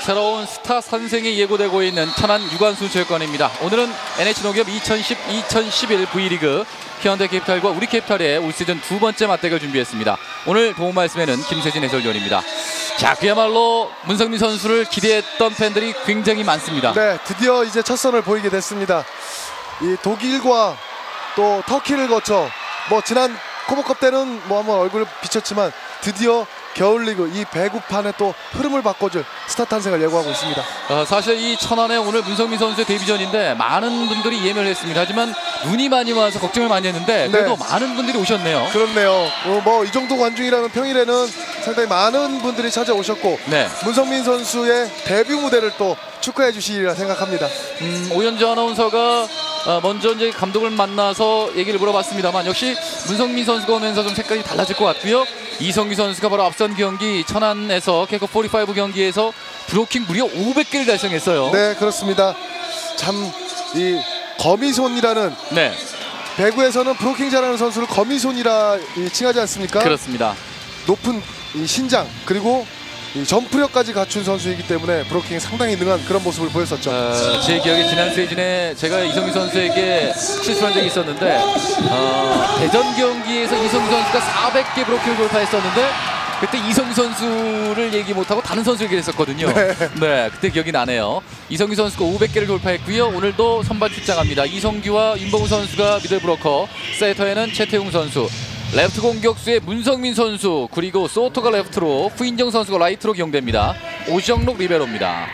새로운 스타 탄생이 예고되고 있는 천안 유관순 체육관입니다. 오늘은 NH농협 2010-2011 V리그 현대 캐피탈과 우리 캐피탈의 올 시즌 두 번째 맞대결 준비했습니다. 오늘 도움 말씀에는 김세진 해설위원입니다. 자, 그야말로 문성민 선수를 기대했던 팬들이 굉장히 많습니다. 네, 드디어 이제 첫 선을 보이게 됐습니다. 이 독일과 또 터키를 거쳐 뭐 지난 KOVO컵 때는 뭐 한번 얼굴을 비쳤지만 드디어 겨울리그 이 배구판에 또 흐름을 바꿔줄 스타 탄생을 예고하고 있습니다. 어, 사실 이 천안에 오늘 문성민 선수의 데뷔전인데 많은 분들이 예매를 했습니다. 하지만 눈이 많이 와서 걱정을 많이 했는데 그래도 네. 많은 분들이 오셨네요. 그렇네요. 어, 뭐이 정도 관중이라면 평일에는 상당히 많은 분들이 찾아오셨고 네. 문성민 선수의 데뷔 무대를 또 축하해 주시리라 생각합니다. 음, 오현주 아나운서가 어, 먼저 이제 감독을 만나서 얘기를 물어봤습니다만 역시 문성민 선수가 오면서 좀 색깔이 달라질 것 같고요. 이성규 선수가 바로 앞선 경기 천안에서 캐커 45 경기에서 브로킹 무려 500개를 달성했어요. 네, 그렇습니다. 참 이 거미손이라는 네, 배구에서는 브로킹 잘하는 선수를 거미손이라 이 칭하지 않습니까? 그렇습니다. 높은 이 신장 그리고 이 점프력까지 갖춘 선수이기 때문에 브로킹에 상당히 능한 그런 모습을 보였었죠. 어, 제 기억에 지난 시즌에 제가 이성규 선수에게 실수한 적이 있었는데 어, 대전 경기에서 이선규 선수가 400개 블로킹을 돌파했었는데 그때 이선규 선수를 얘기 못하고 다른 선수 얘기를 했었거든요. 네. 그때 기억이 나네요. 이선규 선수가 500개를 돌파했고요. 오늘도 선발 출장합니다. 이선규와 윤봉우 선수가 미들 블로커, 세터에는 최태웅 선수, 레프트 공격수의 문성민 선수 그리고 소토가 레프트로 후인정 선수가 라이트로 기용됩니다. 오정록 리베로입니다.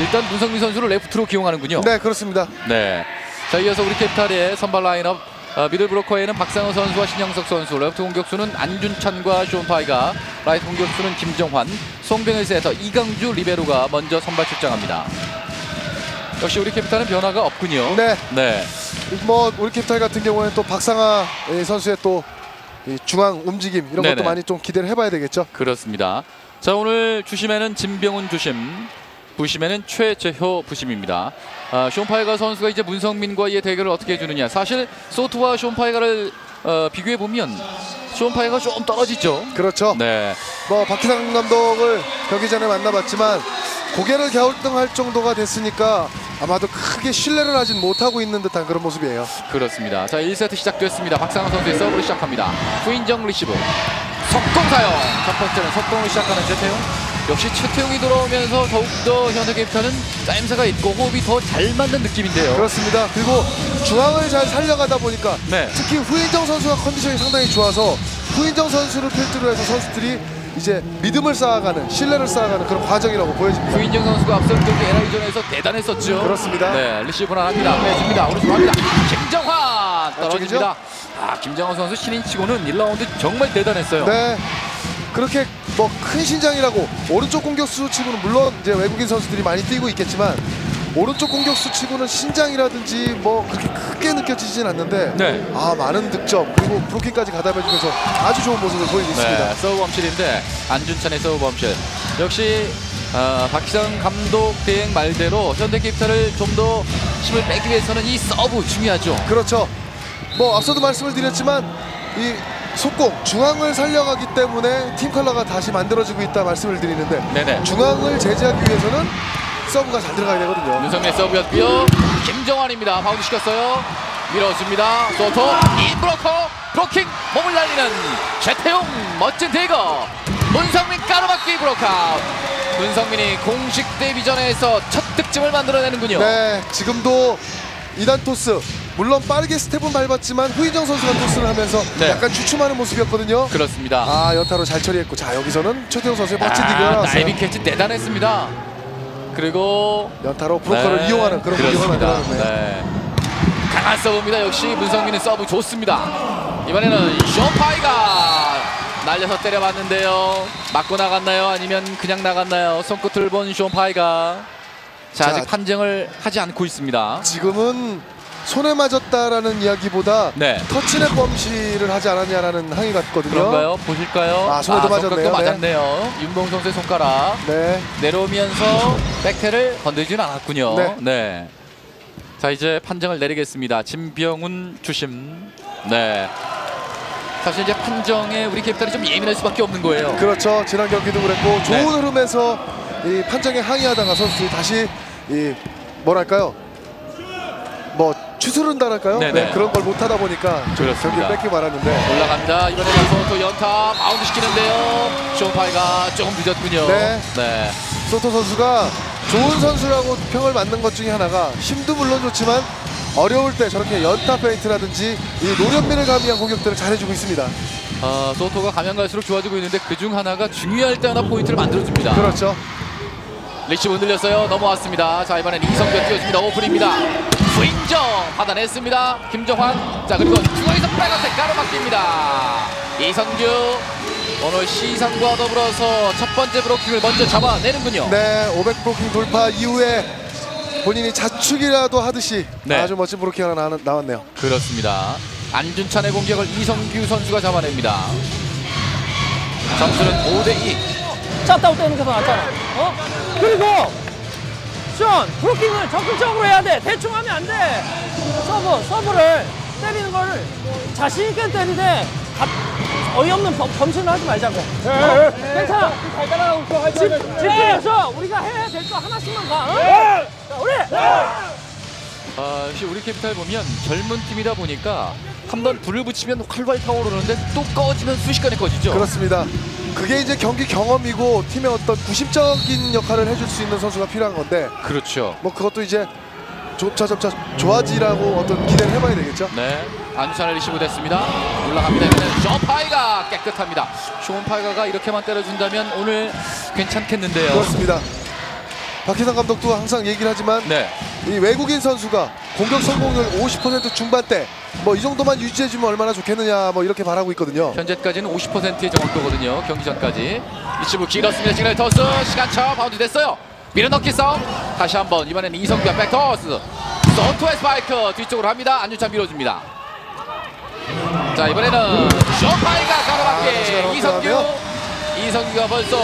일단 문성민 선수를 레프트로 기용하는군요. 네, 그렇습니다. 네. 자 이어서 우리 캐피탈의 선발 라인업 어, 미들 블로커에는 박상하 선수와 신영석 선수, 레프트 공격수는 안준찬과 존파이가, 라이트 공격수는 김정환, 송병일 세터, 이강주 리베로가 먼저 선발 출장합니다. 역시 우리 캐피탈은 변화가 없군요. 네, 네. 뭐 우리 캡탈 같은 경우에는 또 박상하 예, 선수의 또이 중앙 움직임 이런 네네. 것도 많이 좀 기대를 해봐야 되겠죠. 그렇습니다. 자 오늘 주심에는 진병훈 주심, 부심에는 최재효 부심입니다. 아, 숀 파이가 선수가 이제 문성민과의 대결을 어떻게 해주느냐. 사실 소토와 숀 파이가를 어, 비교해 보면 숀 파이가 좀 떨어지죠. 그렇죠. 네, 뭐 박희상 감독을 경기 전에 만나봤지만 고개를 갸우뚱할 정도가 됐으니까 아마도 크게 신뢰를 하진 못하고 있는 듯한 그런 모습이에요. 그렇습니다. 자 1세트 시작됐습니다. 박상호 선수의 서브를 시작합니다. 후인정 리시브, 속공 사용. 첫 번째는 석공을 시작하는 최태용. 역시 최태용이 돌아오면서 더욱더 현대 캐피탈은 짜임새가 있고 호흡이 더 잘 맞는 느낌인데요. 그렇습니다. 그리고 중앙을 잘 살려가다 보니까 네. 특히 후인정 선수가 컨디션이 상당히 좋아서 후인정 선수를 필두로 해서 선수들이 이제 믿음을 쌓아가는 신뢰를 쌓아가는 그런 과정이라고 보여집니다. 구인정 선수가 앞선 경기 NI전에서 대단했었죠. 그렇습니다. 네, 리시브는 합니다. 빼줍니다. 오른쪽으로 합니다. 김정환 떨어집니다. 앞쪽이죠? 아, 김정환 선수 신인 치고는 1라운드 정말 대단했어요. 네. 그렇게 뭐 큰 신장이라고 오른쪽 공격수 치고는 물론 이제 외국인 선수들이 많이 뛰고 있겠지만 오른쪽 공격수 치고는 신장이라든지 뭐 그렇게 크게 느껴지진 않는데 네. 아 많은 득점 그리고 블로킹까지 가담해주면서 아주 좋은 모습을 보이고 있습니다. 네, 서브 범실인데 안준찬의 서브 범실. 역시 어, 박희상 감독 대행 말대로 현대캐피탈을 좀 더 힘을 빼기 위해서는 이 서브 중요하죠. 그렇죠. 뭐 앞서도 말씀을 드렸지만 이 속공 중앙을 살려가기 때문에 팀 컬러가 다시 만들어지고 있다 말씀을 드리는데 네네. 중앙을 제지하기 위해서는 서브가 잘 들어가야 되거든요. 윤성민의 서브였고요. 김정환입니다. 바운드 시켰어요. 밀어줍니다. 소토 인브로커 브로킹 몸을 날리는 최태용 멋진 대거 문성민 까르막기 브로카웃 문성민이 공식 데뷔전에서 첫 득점을 만들어내는군요. 네, 지금도 2단 토스 물론 빠르게 스텝은 밟았지만 후인정 선수가 토스를 하면서 네. 약간 주춤하는 모습이었거든요. 그렇습니다. 아 연타로 잘 처리했고 자 여기서는 최태웅 선수의 멋진 아, 디그가 나왔어요. 다이빙 캐치 대단했습니다. 그리고 연타로 블로커를 네, 이용하는 그런 공격을. 만들어냈네요. 네. 강한 서브입니다. 역시 문성민의 서브 좋습니다. 이번에는 숀 파이가 날려서 때려봤는데요. 맞고 나갔나요? 아니면 그냥 나갔나요? 손끝을 본 쇼파이가 자, 자, 아직 판정을 하지 않고 있습니다. 지금은 손에 맞았다라는 이야기보다 네. 터치넷 범실을 하지 않았냐라는 항의 같거든요. 그런가요? 보실까요? 아, 손에도 손가락도 맞았네요. 네. 맞았네요. 윤봉 선수의 손가락 네, 내려오면서 백태를 건들지는 않았군요. 네. 네. 자 이제 판정을 내리겠습니다. 진병훈 주심. 네. 사실 이제 판정에 우리 캐피탈이 좀 예민할 수밖에 없는 거예요. 그렇죠. 지난 경기도 그랬고 좋은 네. 흐름에서 이 판정에 항의하다가 선수들이 다시 이 뭐랄까요? 뭐 추스른다랄까요? 네, 그런 걸 못하다 보니까. 경기를 뺏기 말았는데 올라갑니다. 이번에 가서 또 연타 바운드 시키는데요. 숀 파이가 조금 늦었군요. 네. 네. 소토 선수가 좋은 선수라고 평을 받는 것 중에 하나가 힘도 물론 좋지만 어려울 때 저렇게 연타 페인트라든지 이 노련미를 가미한 공격들을 잘해주고 있습니다. 아, 소토가 가면 갈수록 좋아지고 있는데 그중 하나가 중요할 때 하나 포인트를 만들어줍니다. 그렇죠. 리시브 흔들렸어요. 넘어왔습니다. 자 이번엔 이성규 뛰어줍니다. 오픈입니다. 스윙정 받아냈습니다. 김정환. 자 그리고 중앙에서 빨간색 가로막힙니다. 이성규 오늘 시상과 더불어서 첫 번째 브로킹을 먼저 잡아내는군요. 네, 500 브로킹 돌파 이후에 본인이 자축이라도 하듯이 네. 아주 멋진 블로킹 하나 나, 나왔네요. 그렇습니다. 안준찬의 공격을 이선규 선수가 잡아냅니다. 점수는 5대2. 샷다운 떼는 게 더 낫잖아. 어? 그리고 션 블로킹을 적극적으로 해야 돼. 대충 하면 안 돼. 서브 서브를 때리는 거를 자신 있게 때리되 갑, 어이없는 범, 범실을 하지 말자고. 어? 괜찮아. 잘 따라가고 있어. 집, 집중해서 우리가 해야 될 거 하나씩만 가. 어? 자, 우리. 아, 역시 우리 캐피탈 보면 젊은 팀이다 보니까 한 번 불을 붙이면 활활 타오르는데 또 꺼지면 순식간에 꺼지죠. 그렇습니다. 그게 이제 경기 경험이고 팀의 어떤 구심적인 역할을 해줄 수 있는 선수가 필요한 건데 그렇죠. 뭐 그것도 이제 점차 점차 좋아지리라고 어떤 기대를 해봐야 되겠죠. 네. 안준찬의 리시브 됐습니다. 올라갑니다. 숀 파이가 깨끗합니다. 숀 파이가가 이렇게만 때려준다면 오늘 괜찮겠는데요. 그렇습니다. 박희상 감독도 항상 얘기를 하지만 네. 이 외국인 선수가 공격 성공률 50% 중반대 뭐 이 정도만 유지해주면 얼마나 좋겠느냐 뭐 이렇게 바라고 있거든요. 현재까지는 50%의 정확도거든요. 경기 전까지. 리시브 길었습니다. 시그널 토스. 시간차 바운드 됐어요. 밀어넣기 싸움. 다시 한번 이번에는 이선규와 백토스. 소토의 스파이크 뒤쪽으로 합니다. 안준찬 밀어줍니다. 자 이번에는 숀 파이가 아, 가로막기 가로막기 이선규. 이선규가 벌써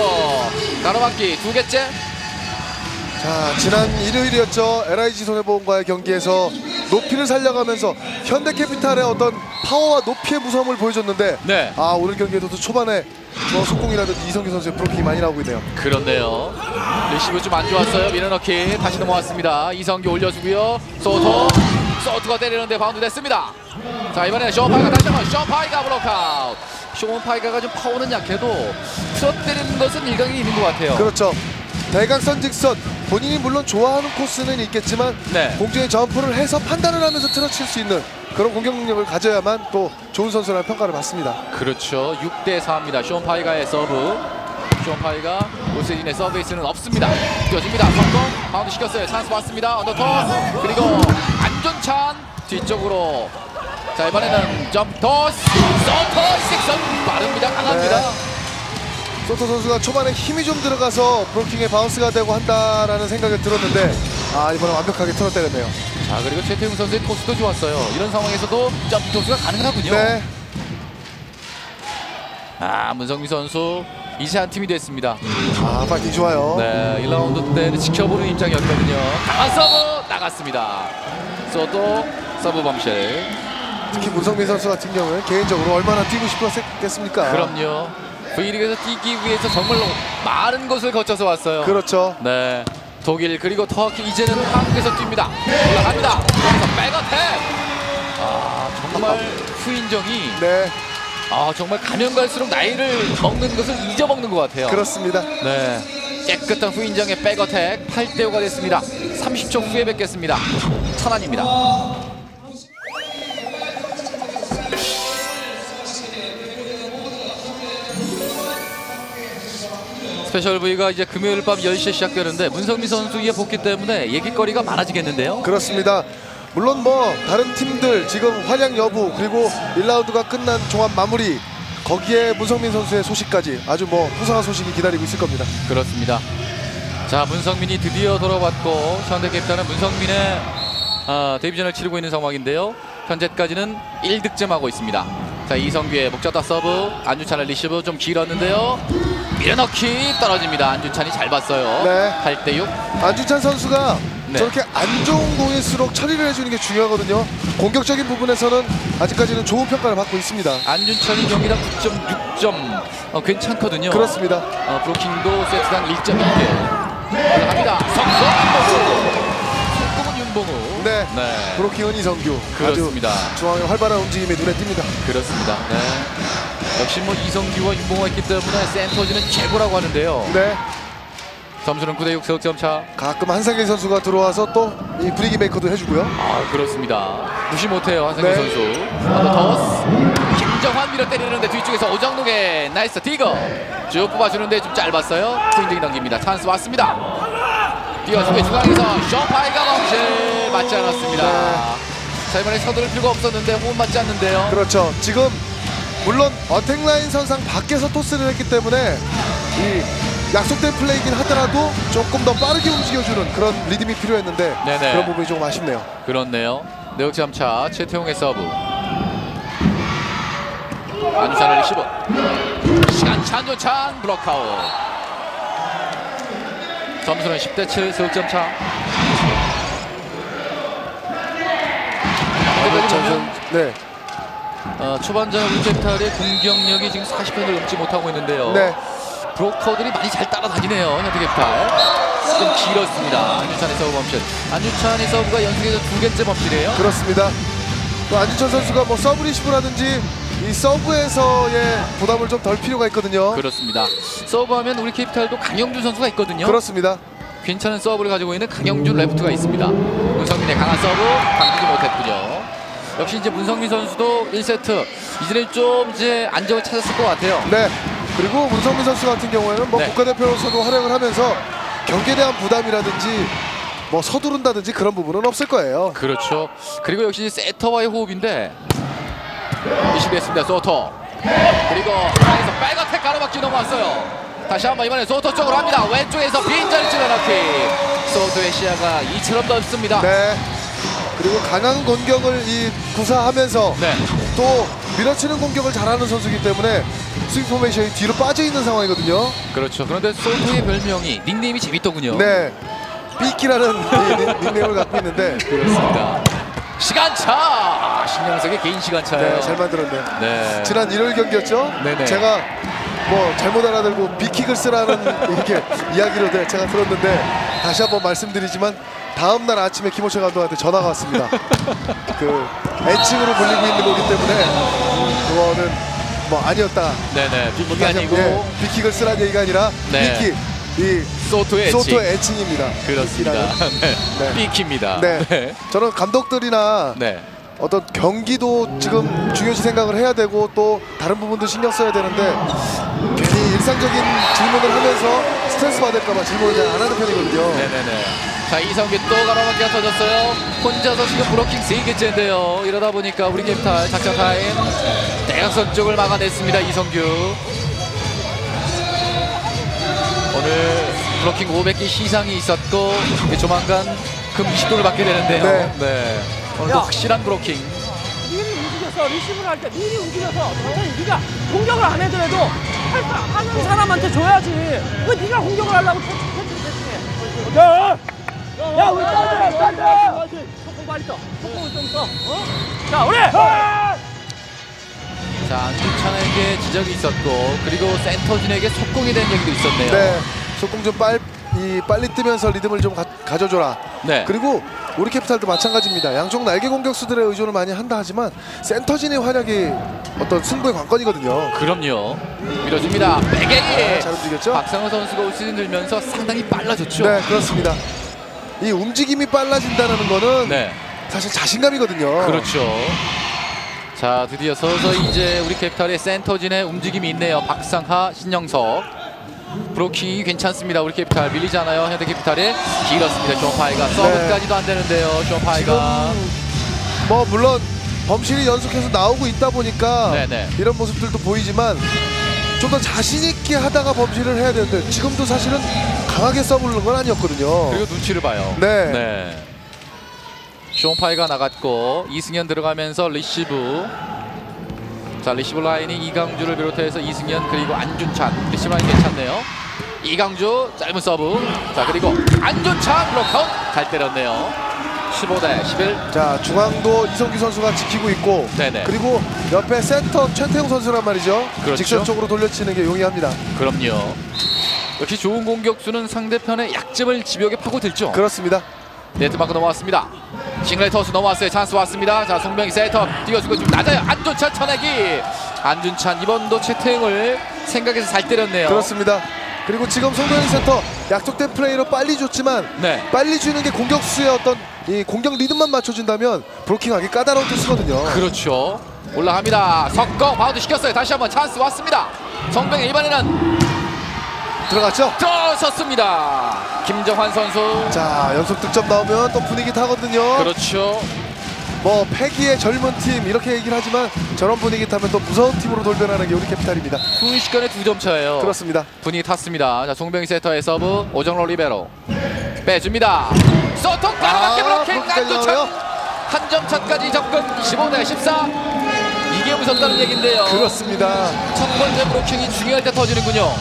가로막기 두 개째 자 지난 일요일이었죠. LIG 손해보험과의 경기에서 높이를 살려가면서 현대캐피탈의 어떤 파워와 높이의 무서움을 보여줬는데 네. 아 오늘 경기에도 또 초반에 뭐 속공이라든지 이선규 선수의 블로킹이 많이 나오고 있네요. 그렇네요. 리시브 좀 안 좋았어요. 밀어넣기 다시 넘어왔습니다. 이선규 올려주고요. 소토. 소토가 때리는데 바운드 됐습니다. 자 이번에는 숀 파이가 다시 한번 숀 파이가 블로커 아웃. 숀 파이가가 좀 파워는 약해도 틀어 때리는 것은 일가견이 있는 것 같아요. 그렇죠. 대각선 직선. 본인이 물론 좋아하는 코스는 있겠지만 네. 공중에 점프를 해서 판단을 하면서 틀어칠 수 있는 그런 공격 능력을 가져야만 또 좋은 선수라는 평가를 받습니다. 그렇죠. 6대 4입니다. 숀 파이가의 서브. 숀 파이가 올 시즌의 서브에이스는 없습니다. 띄워집니다. 속공. 바운드 시켰어요. 찬스 왔습니다. 언더토스. 그리고 안준찬 뒤쪽으로 자 이번에는 점프 토스. 소토 직선 빠릅니다. 강합니다. 네. 소토 선수가 초반에 힘이 좀 들어가서 블로킹에 바운스가 되고 한다라는 생각이 들었는데 아 이번에 완벽하게 틀어 때렸네요. 자 그리고 최태웅 선수의 토스도 좋았어요 이런 상황에서도 점프 토스가 가능하군요 네. 아 문성민 선수 이제 한 팀이 됐습니다 아 파이팅 좋아요. 네 1라운드 때는 지켜보는 입장이었거든요 강한 서브 나갔습니다 소토 서브 범실 특히 문성민 선수 같은 경우는 개인적으로 얼마나 뛰고 싶었겠습니까? 그럼요 V리그에서 뛰기 위해서 정말로 많은 것을 거쳐서 왔어요. 그렇죠. 네. 독일 그리고 터키 이제는 한국에서 뜁니다. 올라갑니다. 여기서 백어택! 아 정말 후인정이 네. 아 정말 가면 갈수록 나이를 먹는 것을 잊어먹는 것 같아요. 그렇습니다. 네. 깨끗한 후인정의 백어택 8대 5가 됐습니다. 30초 후에 뵙겠습니다. 천안입니다 스페셜 V가 이제 금요일 밤 10시에 시작되는데 문성민 선수의 복귀 때문에 얘기거리가 많아지겠는데요 그렇습니다. 물론 뭐 다른 팀들 지금 활약 여부 그리고 1라운드가 끝난 종합 마무리 거기에 문성민 선수의 소식까지 아주 뭐 풍성한 소식이 기다리고 있을 겁니다. 그렇습니다. 자 문성민이 드디어 돌아왔고 현대캐피탈은 문성민의 아, 데뷔전을 치르고 있는 상황인데요. 현재까지는 1득점하고 있습니다. 자 이선규의 목적타 서브 안준찬의 리시브 좀 길었는데요. 밀어넣기 떨어집니다. 안준찬이 잘 봤어요. 네. 8대 6. 안준찬 선수가 네. 저렇게 안 좋은 공일수록 처리를 해주는 게 중요하거든요. 공격적인 부분에서는 아직까지는 좋은 평가를 받고 있습니다. 안준찬이 경기당 9.6점 어, 괜찮거든요. 그렇습니다. 어, 브로킹도 세트당 1.1개. 올라갑니다. 석성 속공은 윤봉우. 네. 네. 브로킹은 이성규. 그렇습니다. 중앙의 활발한 움직임이 눈에 띕니다. 그렇습니다. 네. 역시 뭐 이성규와 윤봉우가 있기 때문에 센터지는 최고라고 하는데요. 네. 점수는 9대6 석점 차. 가끔 한상일 선수가 들어와서 또 이 분위기 메이커도 해주고요. 아 그렇습니다. 무시 못해요 한상규 네. 선수. 하나 더. 김정환 밀어 때리는데 뒤쪽에서 오장동의 나이스 디거 쭉 뽑아주는데 좀 짧았어요. 스윙딩 넘깁니다. 찬스 왔습니다. 뛰어주고 중앙에서 쇼파이가 멈 실 맞지 않았습니다. 자 이번에 서두를 필요가 없었는데 호흡 맞지 않는데요. 그렇죠. 지금 물론 어택 라인 선상 밖에서 토스를 했기 때문에 이 약속된 플레이긴 하더라도 조금 더 빠르게 움직여주는 그런 리듬이 필요했는데 네네. 그런 부분이 조금 아쉽네요. 그렇네요. 네 석 점차 최태웅의 서브. 안준찬의 리시브. 시간차 안준찬 블록아웃. 점수는 10대 7 석 점 차. 전선 네, 어, 초반전 우리 캐피탈의 공격력이 지금 40%를 넘지 못하고 있는데요. 네, 블로커들이 많이 잘 따라다니네요. 현대 캐피탈. 좀 길었습니다. 안준찬의 서브 범실. 안준찬의 서브가 연속해서 두 개째 범실이에요. 그렇습니다. 또 안준찬 선수가 뭐 서브 리시브라든지 이 서브에서의 부담을 좀 덜 필요가 있거든요. 그렇습니다. 서브하면 우리 캐피탈도 강영준 선수가 있거든요. 그렇습니다. 괜찮은 서브를 가지고 있는 강영준 레프트가 있습니다. 문성민의 강한 서브 감기지 못했군요. 역시 이제 문성민 선수도 1세트 이제는 좀 이제 안정을 찾았을 것 같아요. 네. 그리고 문성민 선수 같은 경우에는 뭐 네. 국가대표로서도 활약을 하면서 경기에 대한 부담이라든지 뭐 서두른다든지 그런 부분은 없을 거예요. 그렇죠. 그리고 역시 세터와의 호흡인데 리시브했습니다. 소토. 그리고 안에서 백어택 가로막기 넘어왔어요. 다시 한번 이번에 소토 쪽으로 합니다. 왼쪽에서 빈자리 찔러넣기. 소토의 시야가 이처럼 넓습니다. 네. 그리고 강한 공격을 이 구사하면서 네. 또 밀어치는 공격을 잘하는 선수이기 때문에 스윙 포메이션이 뒤로 빠져 있는 상황이거든요. 그렇죠. 그런데 소토의 별명이 닉네임이 재밌더군요. 네. 삐끼라는 닉- 닉네임을 갖고 있는데 그렇습니다. 시간차 아, 신영석의 개인 시간차예요. 네, 잘 만들었네요. 네. 지난 일요일 경기였죠? 네네. 제가 뭐 잘못 알아듣고 비킥을 쓰라는 이렇게 이야기로 네, 제가 들었는데 다시 한번 말씀드리지만 다음 날 아침에 김호철 감독한테 전화가 왔습니다. 그 애칭으로 불리고 있는 거기 때문에 그거는 뭐 아니었다. 네네. 다시 아니고 예, 비킥을 쓰라는 얘기가 아니라 네. 비킥 이 소토의 애칭. 소토의 애칭 입니다. 그렇습니다. 비킥이라는. 네. 네. 삐키입니다. 네. 네. 저는 감독들이나 네. 어떤 경기도 지금 중요시 생각을 해야 되고 또 다른 부분도 신경 써야 되는데 괜히 일상적인 질문을 하면서 스트레스 받을까봐 질문을 잘 안 하는 편이거든요. 네네네. 자 이선규 또 가로막기가 터졌어요. 혼자서 지금 블로킹 세 개째인데요. 이러다 보니까 우리 캐피탈 작전 타임 대각선 쪽을 막아냈습니다. 이선규. 오늘 블로킹 500개 시상이 있었고 조만간 금 20돈을 받게 되는데요. 네. 오늘도 야. 확실한 블로킹. 미리 움직여서 리시브를 할 때 미리 움직여서 당연히 네가 공격을 안 해더라도 할, 하는 사람한테 줘야지 왜 네가 공격을 하려고 터치 터치 터치 야! 야 우리 딴데 딴데 속공 많이 써 속공을 좀 써 어? 자 우리 자 안준찬에게 지적이 있었고 그리고 센터진에게 속공에 대한 얘기도 있었네요. 네. 속공 좀 빨, 이 빨리 뜨면서 리듬을 좀 가, 가져줘라. 네. 그리고 우리 캐피탈도 마찬가지입니다. 양쪽 날개 공격수들의 의존을 많이 한다 하지만 센터진의 활약이 어떤 승부의 관건이거든요. 그럼요. 밀어줍니다. 백에게 네, 잘 움직였죠? 박상호 선수가 올 시즌 들면서 상당히 빨라졌죠. 네, 그렇습니다. 이 움직임이 빨라진다는 거는 네, 사실 자신감이거든요. 그렇죠. 자, 드디어 서서히 이제 우리 캡탈의 센터진의 움직임이 있네요. 박상하, 신영석. 브로킹이 괜찮습니다. 우리 캡탈 밀리지 않아요. 현대 캡탈이 길었습니다. 숀 파이가 서브까지도 안 되는데요. 쇼파이가 뭐 물론 범실이 연속해서 나오고 있다 보니까 네네. 이런 모습들도 보이지만 좀 더 자신 있게 하다가 범실을 해야 되는데 지금도 사실은 강하게 서브는 건 아니었거든요. 그리고 눈치를 봐요. 네. 네. 숀 파이가 나갔고 이승현 들어가면서 리시브. 자 리시브 라인이 이강주를 비롯해서 이승현 그리고 안준찬 리시브 라인 괜찮네요. 이강주 짧은 서브. 자 그리고 안준찬 블록아웃 잘 때렸네요. 15대 11. 자 중앙도 이선규 선수가 지키고 있고 네네. 그리고 옆에 센터 최태웅 선수란 말이죠. 그렇죠. 직선 쪽으로 돌려치는 게 용이합니다. 그럼요. 역시 좋은 공격수는 상대편의 약점을 집요하게 파고들죠. 그렇습니다. 네트 맞고 넘어왔습니다. 싱글 토스 넘어왔어요. 찬스 왔습니다. 자 송병일 세터 뛰어주고 좀 낮아요. 안준찬 쳐내기. 안준찬 이번도 채팅을 생각해서 잘 때렸네요. 그렇습니다. 그리고 지금 송병일 센터 약속된 플레이로 빨리 줬지만 네. 빨리 주는 게 공격수의 어떤 이 공격 리듬만 맞춰준다면 블로킹하기 까다로운 토스거든요. 그렇죠. 올라갑니다. 속공 바운드 시켰어요. 다시 한번 찬스 왔습니다. 정병희 이번에는 들어갔죠? 들어섰습니다. 김정환 선수. 자 연속 득점 나오면 또 분위기 타거든요. 그렇죠. 뭐 패기의 젊은 팀 이렇게 얘기를 하지만 저런 분위기 타면 또 무서운 팀으로 돌변하는 게 우리 캐피탈입니다. 순식간에 두 점 차예요. 그렇습니다. 분위기 탔습니다. 자, 송병일 세터의 서브 오정록 리베로 빼줍니다. 소토 빠르게 블로킹 블로킹까지 안준찬 나와요. 한점 차까지 접근 15대 14. 이게 무섭다는 얘긴데요. 그렇습니다. 첫 번째 블로킹이 중요할 때 터지는군요.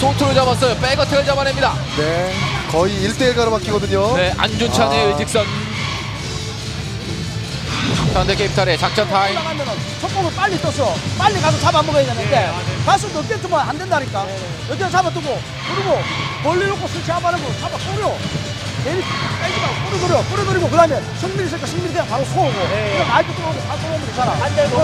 소토를 잡았어요. 백어택을 잡아냅니다. 네, 거의 1대1 가로막히거든요. 네, 안준찬의 아. 일직선. 현대 캐피탈의 작전 타임. 올라가면은 속공을 빨리 떠서 빨리 가서 잡아먹어야 되는데 가서 늦게 뜨면 안 된다니까. 늦게 잡아두고 그리고 멀리 놓고 스치 잡아내고 잡아 뿌려. 내리 빼지 말고 뿌려버려. 뿌려버리고 그 다음에 승민이 있으니까 승민이 그냥 바로 쏘고. 그냥 라이트 들어오고 다 쏘면 되잖아. 안 되고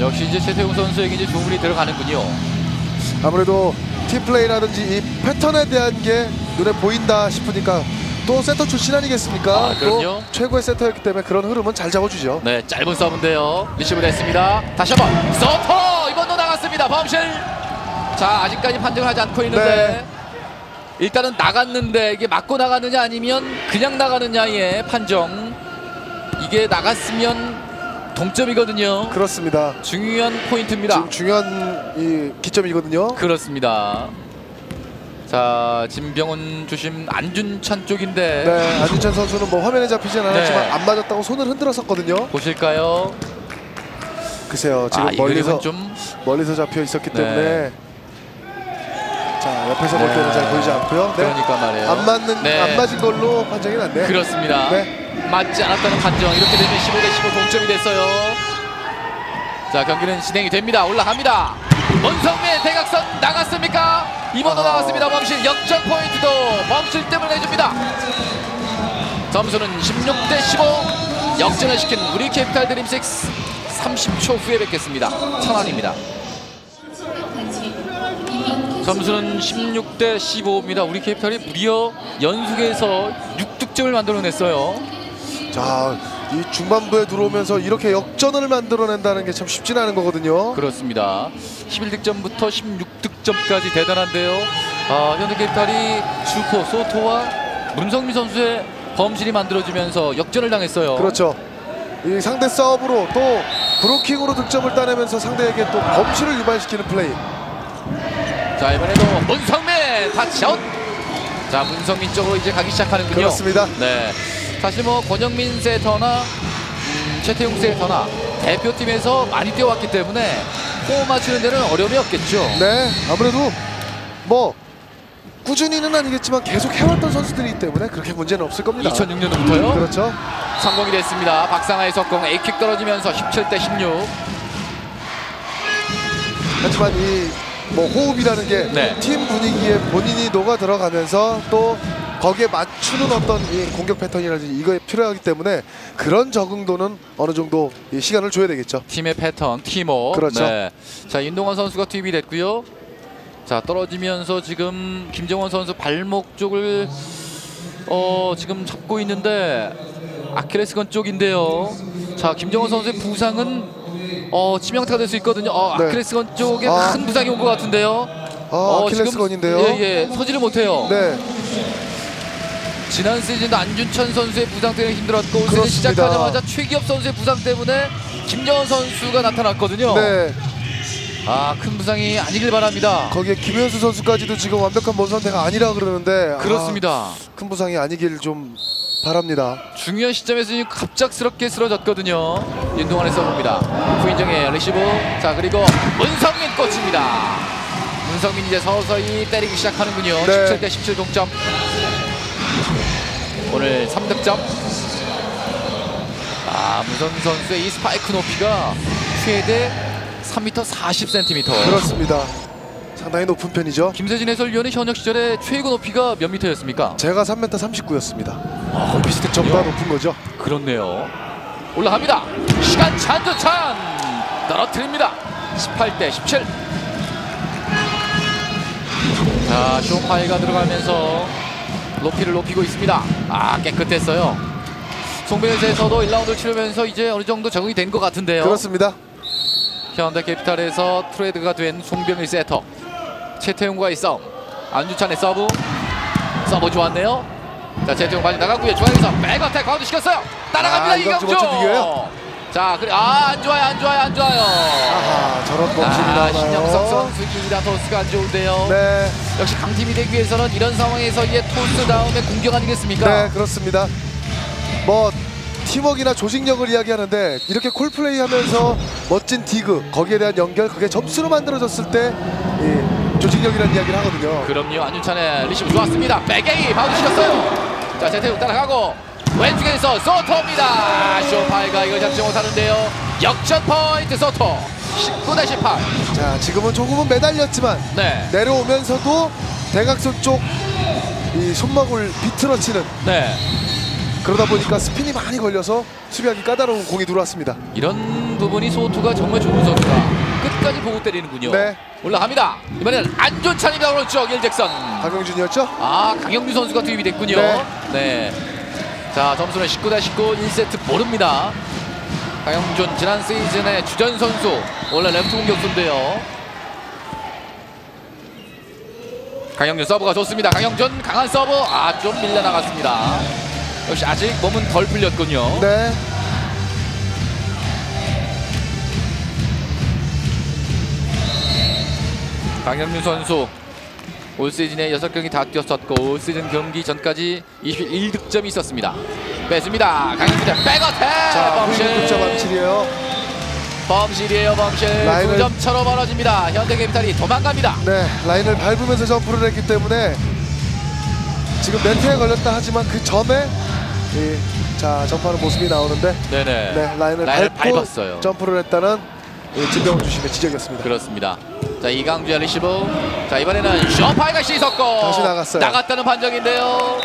역시 이제 최태웅 선수에게 이제 주문이 들어가는군요. 아무래도 팀 플레이라든지 이 패턴에 대한 게 눈에 보인다 싶으니까 또 센터 출신 아니겠습니까? 아. 또 최고의 센터였기 때문에 그런 흐름은 잘 잡아주죠. 네, 짧은 서브인데요. 리시브 됐습니다. 다시 한번 소토 이번도 나갔습니다. 범실. 자, 아직까지 판정을 하지 않고 있는데 네. 일단은 나갔는데 이게 맞고 나갔느냐 아니면 그냥 나가느냐의 판정. 이게 나갔으면 동점이거든요. 그렇습니다. 중요한 포인트입니다. 지금 중요한 이 기점이거든요. 그렇습니다. 자, 진병훈 주심 안준찬 쪽인데 네, 안준찬 선수는 뭐 화면에 잡히진 않았지만 네. 안 맞았다고 손을 흔들었었거든요. 보실까요? 글쎄요, 지금 아, 이 멀리서 좀 멀리서 잡혀 있었기 네. 때문에 자 옆에서 볼 네. 때는 잘 보이지 않고요. 네. 그러니까 말이에요. 안 맞는 네. 안 맞은 걸로 판정이 났네. 그렇습니다. 네. 맞지 않았다는 판정. 이렇게 되면 15대 15 동점이 됐어요. 자 경기는 진행이 됩니다. 올라갑니다. 문성민 대각선 나갔습니까? 이번도 아하. 나갔습니다. 범실 역전 포인트도 범실 때문에 내줍니다. 점수는 16대 15 역전을 시킨 우리 캐피탈 드림 6 30초 후에 뵙겠습니다. 천안입니다. 점수는 16대 15입니다. 우리 캐피탈이 무려 연속해서 6득점을 만들어냈어요. 자, 이 중반부에 들어오면서 이렇게 역전을 만들어낸다는 게 참 쉽진 않은 거거든요. 그렇습니다. 11득점부터 16득점까지 대단한데요. 아, 현대캐피탈이 슈퍼 소토와 문성민 선수의 범실이 만들어지면서 역전을 당했어요. 그렇죠. 이 상대 서브로 또 블로킹으로 득점을 따내면서 상대에게 또 범실을 유발시키는 플레이. 자 이번에도 문성민 타치아웃. 자 문성민 쪽으로 이제 가기 시작하는군요. 그렇습니다. 네. 사실 뭐 권영민 세터나 음, 최태용 세터나 대표팀에서 많이 뛰어왔기 때문에 호흡 맞추는 데는 어려움이 없겠죠. 네, 아무래도 뭐 꾸준히는 아니겠지만 계속 해왔던 선수들이기 때문에 그렇게 문제는 없을 겁니다. 2006년부터요. 그렇죠. 성공이 됐습니다. 박상하의 석공 A킥 떨어지면서 17대 16. 하지만 이 뭐 호흡이라는 게팀 네. 분위기에 본인이 녹아 들어가면서 또 거기에 맞추는 어떤 이 공격 패턴이라든지 이거에 필요하기 때문에 그런 적응도는 어느 정도 이 시간을 줘야 되겠죠. 팀의 패턴, 팀워. 그렇죠. 네. 자, 윤동원 선수가 투입이 됐고요. 자, 떨어지면서 지금 김정원 선수 발목 쪽을 어, 지금 잡고 있는데 아킬레스건 쪽인데요. 자, 김정원 선수의 부상은 어, 치명타가 될 수 있거든요. 어, 네. 아킬레스건 쪽에 아. 큰 부상이 온 것 같은데요. 아, 어, 아킬레스건인데요. 예, 예, 서지를 못해요. 네, 지난 시즌 안준천 선수의 부상 때문에 힘들었고 올 시즌. 시작하자마자 최기업 선수의 부상 때문에 김정원 선수가 나타났거든요. 네. 아, 큰 부상이 아니길 바랍니다. 거기에 김현수 선수까지도 지금 완벽한 먼 선택가 아니라 그러는데 아, 그렇습니다. 큰 부상이 아니길 좀 바랍니다. 중요한 시점에서 갑작스럽게 쓰러졌거든요. 윤동환의 서브입니다. 후인정의 리시브. 자, 그리고 문성민 꽂힙니다. 문성민 이제 서서히 때리기 시작하는군요. 네. 17대 17 동점. 오늘 3득점. 아, 문성민 선수의 이 스파이크 높이가 최대 3m 40cm. 그렇습니다. 상당히 높은 편이죠. 김세진 해설위원의 현역 시절에 최고 높이가 몇 미터였습니까? 제가 3m 39였습니다. 아, 비슷했군요. 저보다 높은 거죠. 그렇네요. 올라갑니다. 시간 찬조찬 떨어뜨립니다. 18대 17. 자, 쇼파이가 들어가면서 높이를 높이고 있습니다. 아, 깨끗했어요. 송배에서도 1라운드를 치르면서 이제 어느 정도 적응이 된 것 같은데요. 그렇습니다. 현대캐피탈에서 트레이드가 된 송병일 세터 최태웅과의 싸움 안준찬의 서브 서브 좋았네요 자 최태웅 빨리 나가고요 중앙에서 백어택 가운데 시켰어요 따라갑니다 아, 이강주. 자 그래 아안 좋아요 안 좋아요 안 좋아요. 아하 저런 범실이 아 나와요. 신영석 선수입니다. 토스가 안 좋은데요. 네, 역시 강팀이 되기 위해서는 이런 상황에서의 토스 다음에 공격 아니겠습니까? 네 그렇습니다. 뭐 팀워크나 조직력을 이야기하는데 이렇게 콜플레이 하면서 멋진 디그 거기에 대한 연결 그게 점수로 만들어졌을 때이 조직력이라는 이야기를 하거든요. 그럼요. 안준찬의 리시브 좋았습니다. 백에이 바운드 시켰어요. 자 최태웅 따라가고 왼쪽에서 소토입니다 쇼파이가 이걸 잡지 못하는데요 역전 포인트 소토 19대 18 자 지금은 조금은 매달렸지만 네, 내려오면서도 대각선 쪽 이 손목을 비틀어치는 네. 그러다 보니까 스핀이 많이 걸려서 수비하기 까다로운 공이 들어왔습니다. 이런 부분이 소토가 정말 좋은 선수가 끝까지 보고 때리는군요 네. 올라갑니다 이번에는 안존찬입니다 오른쪽 일잭선 강영준이었죠? 아 강영규 선수가 투입이 됐군요 네. 네. 자 점수는 19 대 19 1세트 모릅니다. 강영준 지난 시즌의 주전 선수 원래 레프트 공격수인데요. 강영준 서브가 좋습니다. 강영준 강한 서브 아 좀 밀려나갔습니다. 역시 아직 몸은 덜 풀렸군요. 네. 강영준 선수 올 시즌에 6경기 다 뛰었었고 올 시즌 경기 전까지 21득점이 있었습니다. 뺐습니다. 강영준의 백어택! 자, 범실. 범실이에요. 범실이에요 범실. 라인을- 9점 차로 벌어집니다. 현대캐피탈이 도망갑니다. 네, 라인을 밟으면서 점프를 했기 때문에 지금 네트에 걸렸다 하지만 그 전에 이, 자 점프하는 모습이 나오는데 네네. 네, 라인을, 라인을 밟고 밟았어요. 점프를 했다는 이 진병훈 주심의 지적이었습니다. 그렇습니다 자 이강주의 리시브 자 이번에는 쇼파이가 씻었고 다시 나갔어요. 나갔다는 판정인데요.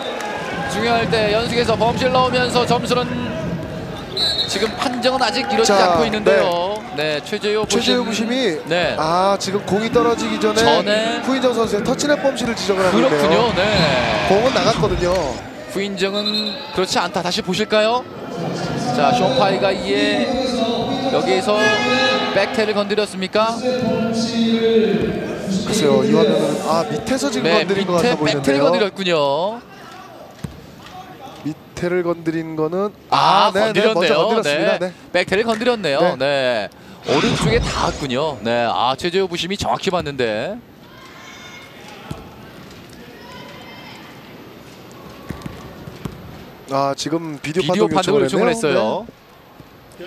중요할 때 연속해서 범실 넣으면서 점수는 지금 판정은 아직 이루어지지 자, 않고 있는데요. 네, 최재호 최재우 부심 부심이 네. 아 지금 공이 떨어지기 전에, 전에 후인정 선수의 터치넷 범실을 지적을 하는데요. 그렇군요. 네. 공은 나갔거든요. 후인정은 그렇지 않다. 다시 보실까요? 자 쇼파이가 이에 여기에서 백테를 건드렸습니까 글쎄요 이 화면은 아 밑에서 지금 네 건드린 것 밑에 같아 보이는데요. 건드렸군요 밑에를 건드린 거는 아, 네, 네, 건드렸네요. 먼저 건드렸습니다. 네. 백테를 건드렸네요. 네. 네. 오른쪽에 닿았군요. 네. 아, 최재호 부심이 정확히 봤는데. 아 지금 비디오, 비디오 판독 요청을. 했어요. 네.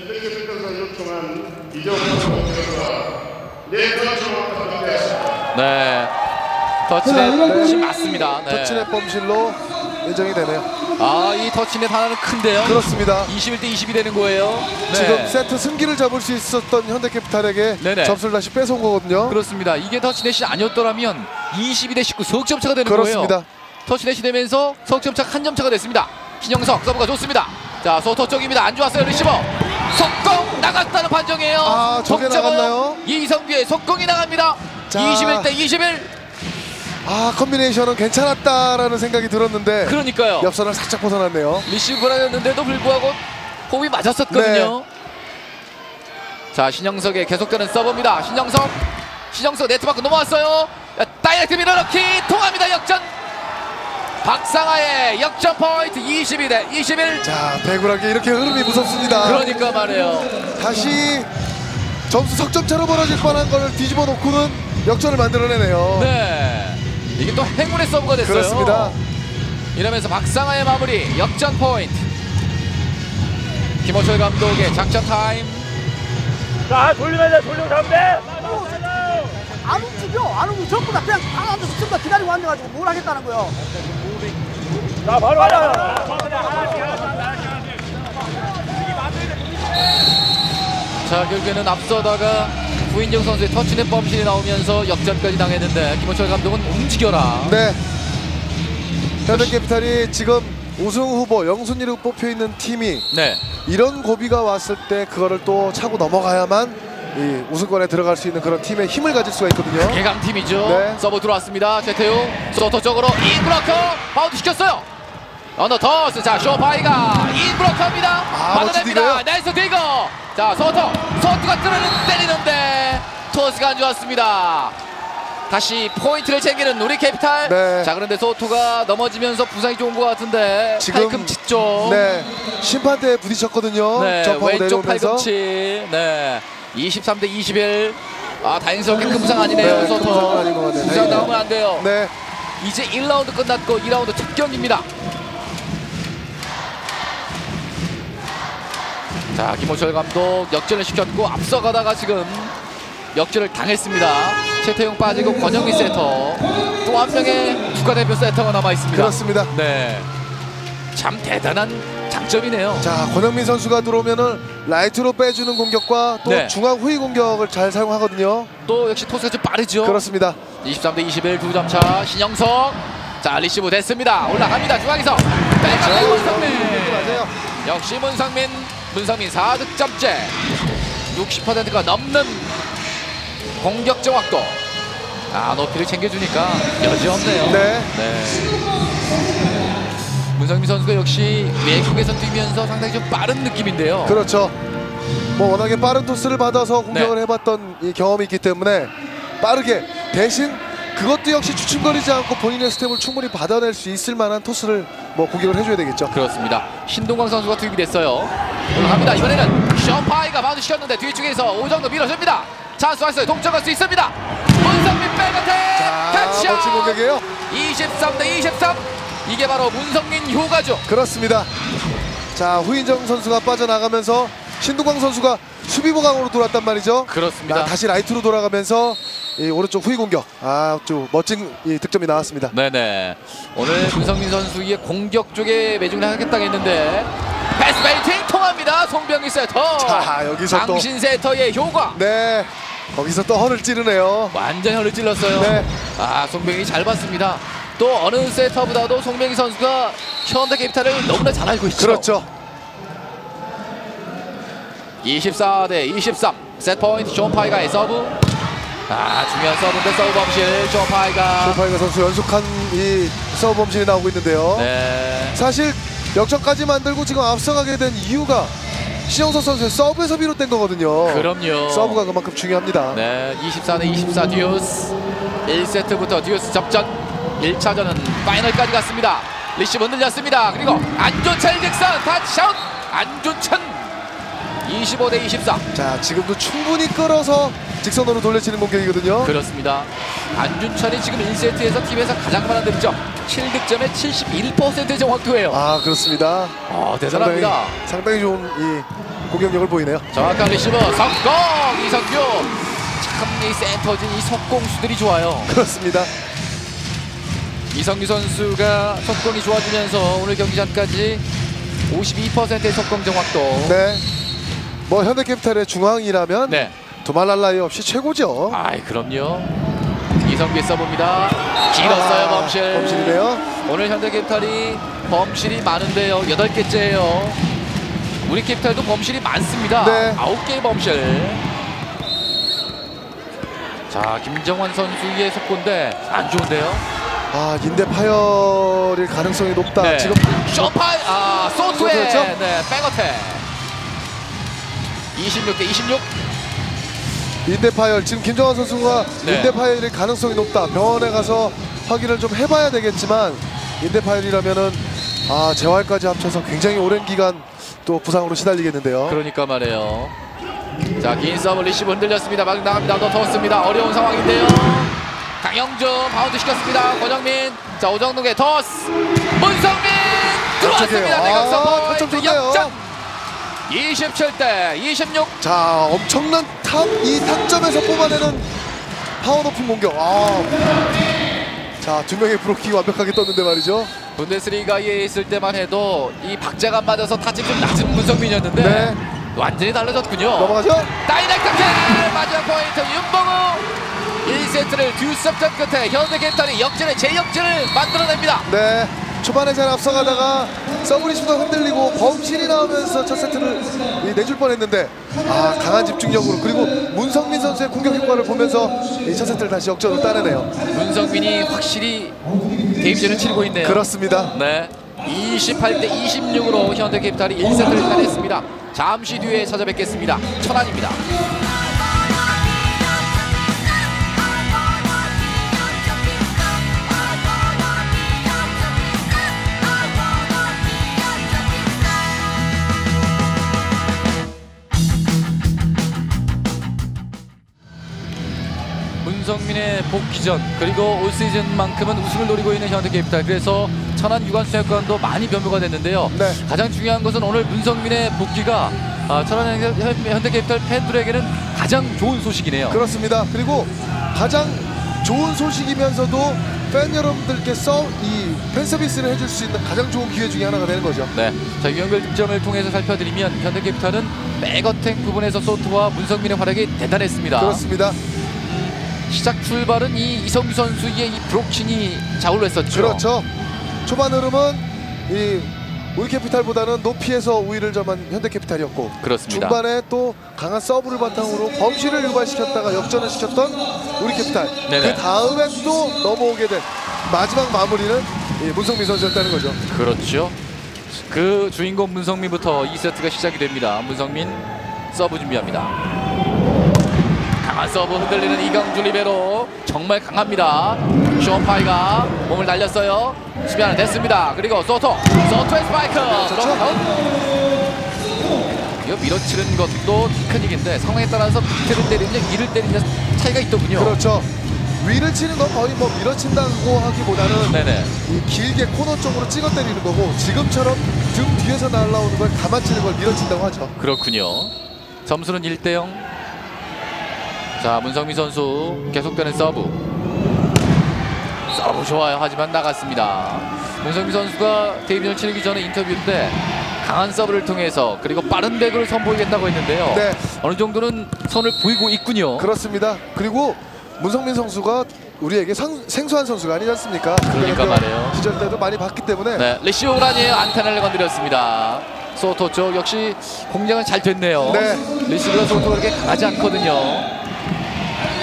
터치넷이 맞습니다. 네. 네. 터치넷 범실로 예정이 되네요. 아, 이 터치넷 하나는 큰데요. 그렇습니다. 21대 20이 되는 거예요. 네. 지금 세트 승기를 잡을 수 있었던 현대캐피탈에게 네네. 점수를 다시 뺏어온 거거든요. 그렇습니다. 이게 터치넷이 아니었더라면 22대 19 석점 차가 되는 그렇습니다. 거예요. 터치넷이 되면서 석점 차 한 점 차가 됐습니다. 신영석 서브가 좋습니다. 자 소토 쪽입니다. 안 좋았어요 리시브. 속공 나갔다는 판정이에요. 아, 저게 나갔나요? 이성규의 속공이 나갑니다. 자. 21대 21. 아 컨비네이션은 괜찮았다라는 생각이 들었는데 그러니까요. 옆선을 살짝 벗어났네요. 리시브 불안했는데도 불구하고 호흡이 맞았었거든요. 네. 자 신영석의 계속되는 서브입니다. 신영석, 신영석 네트 밖으로 넘어왔어요. 야, 다이렉트 밀어넣기 통합니다. 역전. 박상하의 역전 포인트 22 대 21. 자 배구라는 게 이렇게 흐름이 무섭습니다. 그러니까 말이에요. 다시 점수 석점 차로 벌어질 뻔한 걸 뒤집어 놓고는 역전을 만들어내네요. 네. 이게 또 행운의 서브가 됐어요. 그렇습니다. 이러면서 박상아의 마무리 역전 포인트. 김호철 감독의 작전 타임. 자 돌리면 돼 돌리고 잡으면 돼 안 움직여 안 움직여 전부 다 그냥 방 앉아서 전부 다 기다리고 앉아가지고 뭘 하겠다는 거예요 자 바로 가자 자 결국에는 앞서다가 후인정 선수의 터치넷 범실이 나오면서 역전까지 당했는데 김호철 감독은 움직여라. 네. 현대캐피탈이 지금 우승 후보 영순위로 뽑혀 있는 팀이 네. 이런 고비가 왔을 때 그거를 또 차고 넘어가야만 이 우승권에 들어갈 수 있는 그런 팀의 힘을 가질 수가 있거든요. 최강팀이죠. 네. 서브 들어왔습니다. 최태웅 소토 쪽으로 원블로커 바운드 시켰어요. 언더 토스 자 숀 파이가 원블로커입니다. 아, 받아냅니다. 나이스 디그. 자 소토 소토가 뜨는 때리는데 토스가 안 좋았습니다. 다시 포인트를 챙기는 우리 캐피탈. 네. 자 그런데 소토가 넘어지면서 부상을 입은 것 같은데 지금- 팔꿈치죠. 네. 심판대에 부딪혔거든요. 네, 왼쪽. 팔꿈치. 네. 23대 21. 아, 다행스럽게 큰 부상 아니네요. 네, 큰 소토. 부상. 나오면 안 돼요. 네. 이제 1라운드 끝났고 2라운드 첫 경기입니다. 자, 김호철 감독 역전을 시켰고 앞서가다가 지금 역전을 당했습니다. 최태웅 빠지고 권영민 세터. 또 한 명의 국가대표 세터가 남아 있습니다. 그렇습니다. 네. 참 대단한 장점이네요. 자, 권영민 선수가 들어오면은 라이트로 빼주는 공격과 또 네. 중앙 후위 공격을 잘 사용하거든요. 또 역시 토스가 좀 빠르죠. 그렇습니다. 23 대 21 두 점 차 신영석 자 리시브 됐습니다 올라갑니다 중앙에서 문성민 맞아요. 역시 문성민 문성민 4득점째 60%가 넘는 공격 정확도 아 높이를 챙겨주니까 여지 없네요 네. 문성민 선수가 역시 외국에서 뛰면서 상당히 좀 빠른 느낌인데요 그렇죠. 뭐 워낙에 빠른 토스를 받아서 네. 공격을 해봤던 이 경험이 있기 때문에 빠르게 대신 그것도 역시 주춤거리지 않고 본인의 스텝을 충분히 받아낼 수 있을 만한 토스를 뭐 공격을 해줘야 되겠죠. 그렇습니다. 신동광 선수가 투입이 됐어요. 올라갑니다. 이번에는 숀 파이가 바운드 시켰는데 뒤쪽에서 오정록 밀어줍니다. 찬스 왔어요. 동점할 수 있습니다. 문성민 백어택 자, 캐치! 멋진 공격이에요. 23 대 23. 이게 바로 문성민 효과죠. 그렇습니다. 자 후인정 선수가 빠져나가면서 신동광 선수가 수비 보강으로 돌았단 말이죠. 그렇습니다. 자, 다시 라이트로 돌아가면서 이 오른쪽 후위 공격 아주 멋진 이 득점이 나왔습니다. 네네. 오늘 문성민 선수의 공격 쪽에 집중을 하겠다고 했는데 패스 페인팅 통합니다. 송병일 세터. 자, 여기서 또- 장신 세터의 효과. 네 거기서 또 허를 찌르네요. 완전 허를 찔렀어요. 네. 아 송병일 잘 봤습니다. 또 어느 세터보다도 송병일 선수가 현대 캐피탈을 너무나 잘 알고 있죠. 그렇죠. 24 대 23. 세트 포인트 숀 파이가의 서브. 아 중요한 서브인데 서브 범실 숀 파이가. 숀 파이가 선수 연속한 이 서브 범실이 나오고 있는데요. 네. 사실 역전까지 만들고 지금 앞서가게 된 이유가 신영석 선수의 서브에서 비롯된 거거든요. 그럼요. 서브가 그만큼 중요합니다. 네, 24대 24 듀스. 1세트부터 듀스 접전. 1차전은 파이널까지 갔습니다. 리시브 흔들렸습니다. 그리고 안준찬 득점 터치아웃. 안준찬 25대 24. 자 지금도 충분히 끌어서 직선으로 돌려치는 공격이거든요. 그렇습니다. 안준찬이 지금 1세트에서 팀에서 가장 많은 득점 7득점에 71%의 정확도예요. 아 그렇습니다. 어, 대단합니다. 상당히, 상당히 좋은 이 공격력을 보이네요. 정확한 리시브 석공 이석규 참이 센터진 이 속공수들이 좋아요. 그렇습니다. 이성규 선수가 속공이 좋아지면서 오늘 경기 전까지 52%의 속공 정확도. 네. 뭐 현대캐피탈의 중앙이라면 네. 두말할 나위 없이 최고죠. 아이 그럼요. 이성규의 서브입니다. 길었어요 아, 범실. 범실이네요. 오늘 현대캐피탈이 범실이 많은데요. 여덟 개째예요. 우리 캐피탈도 범실이 많습니다. 네. 아홉 개의 범실. 자 김정환 선수의 속공인데 안 좋은데요. 아 인대 파열일 가능성이 높다. 네. 지금 숀 파 아 소토의 소토였죠? 네 백어택. 26 대 26. 인대 파열 지금 김정환 선수가 네. 인대 파열일 가능성이 높다. 병원에 가서 확인을 좀 해봐야 되겠지만 인대 파열이라면은 아 재활까지 합쳐서 굉장히 오랜 기간 또 부상으로 시달리겠는데요. 그러니까 말이에요. 자, 긴 서브 리시브 흔들렸습니다. 막 나갑니다. 더 더웠습니다. 어려운 상황인데요. 강영준 바운드 시켰습니다. 권영민. 자, 오정록의 토스. 문성민 들어왔습니다. 아, 대각선. 역전. 27대 26. 자 엄청난 타점이 타점에서 뽑아내는 파워 높은 공격. 아. 자 두 명의 블로킹이 완벽하게 떴는데 말이죠. 분데스리가에 있을 때만 해도 이 박자가 안 맞아서 타점 좀 낮은 문성민이었는데 네. 완전히 달라졌군요. 넘어가죠. 다이렉트 끝에 마지막 포인트 윤봉우 1세트를 듀스 접전 끝에 현대캐피탈이 역전의 재역전을 만들어냅니다. 네. 초반에 잘 앞서가다가 서브리시브가 흔들리고 범실이 나오면서 첫 세트를 이 내줄 뻔했는데 아 강한 집중력으로 그리고 문성민 선수의 공격 효과를 보면서 이 첫 세트를 다시 역전으로 따내네요. 문성민이 확실히 데뷔전을 치르고 있네요. 그렇습니다. 네. 28대 26으로 현대캐피탈이 1세트를 따냈습니다. 잠시 뒤에 찾아뵙겠습니다. 천안입니다. 문성민의 복귀전 그리고 올 시즌만큼은 우승을 노리고 있는 현대캐피탈 그래서 천안 유관순체육관도 많이 변모가 됐는데요. 네. 가장 중요한 것은 오늘 문성민의 복귀가 아, 천안 현대캐피탈 팬들에게는 가장 좋은 소식이네요. 그렇습니다. 그리고 가장 좋은 소식이면서도 팬 여러분들께서 이 팬 서비스를 해줄 수 있는 가장 좋은 기회 중에 하나가 되는 거죠. 네, 자 유형별 득점을 통해서 살펴드리면 현대캐피탈은 백어택 부분에서 소토와 문성민의 활약이 대단했습니다. 그렇습니다. 시작 출발은 이 이선규 선수의 이 블로킹이 좌우로 했었죠. 그렇죠. 초반 흐름은 이 우리 캐피탈보다는 높이에서 우위를 점한 현대캐피탈이었고 그렇습니다. 중반에 또 강한 서브를 바탕으로 범실을 유발시켰다가 역전을 시켰던 우리 캐피탈 네네. 그 다음에 또 넘어오게 된 마지막 마무리는 이 문성민 선수였다는 거죠. 그렇죠. 그 주인공 문성민부터 2세트가 시작이 됩니다. 문성민 서브 준비합니다. 강한 서브 흔들리는 이강주 리베로 정말 강합니다. 숀 파이가 몸을 날렸어요. 수비 하나 됐습니다. 그리고 소토, 소토의 스파이크. 좋죠. 이거 밀어치는 것도 테크닉인데 상황에 따라서 밑에를 때리느냐 위를 때리느냐 차이가 있더군요. 그렇죠. 위를 치는 건 거의 뭐 밀어친다고 하기보다는 네네. 이 길게 코너 쪽으로 찍어 때리는 거고 지금처럼 등 뒤에서 날라오는 걸 감아치는 걸 밀어친다고 하죠. 그렇군요. 점수는 1대 0. 자, 문성민 선수 계속되는 서브. 서브 좋아요. 하지만 나갔습니다. 문성민 선수가 데뷔전을 치르기 전에 인터뷰 때 강한 서브를 통해서 그리고 빠른 배구를 선보이겠다고 했는데요. 네. 어느 정도는 선을 보이고 있군요. 그렇습니다. 그리고 문성민 선수가 우리에게 상- 생소한 선수가 아니지 않습니까? 그러니까 말이에요. 시절 때도 많이 봤기 때문에 네, 리시오라니의 안테나를 건드렸습니다. 소토 쪽 역시 공략은 잘 됐네요. 네. 리시브가 소토가 그렇게 강하지 않거든요.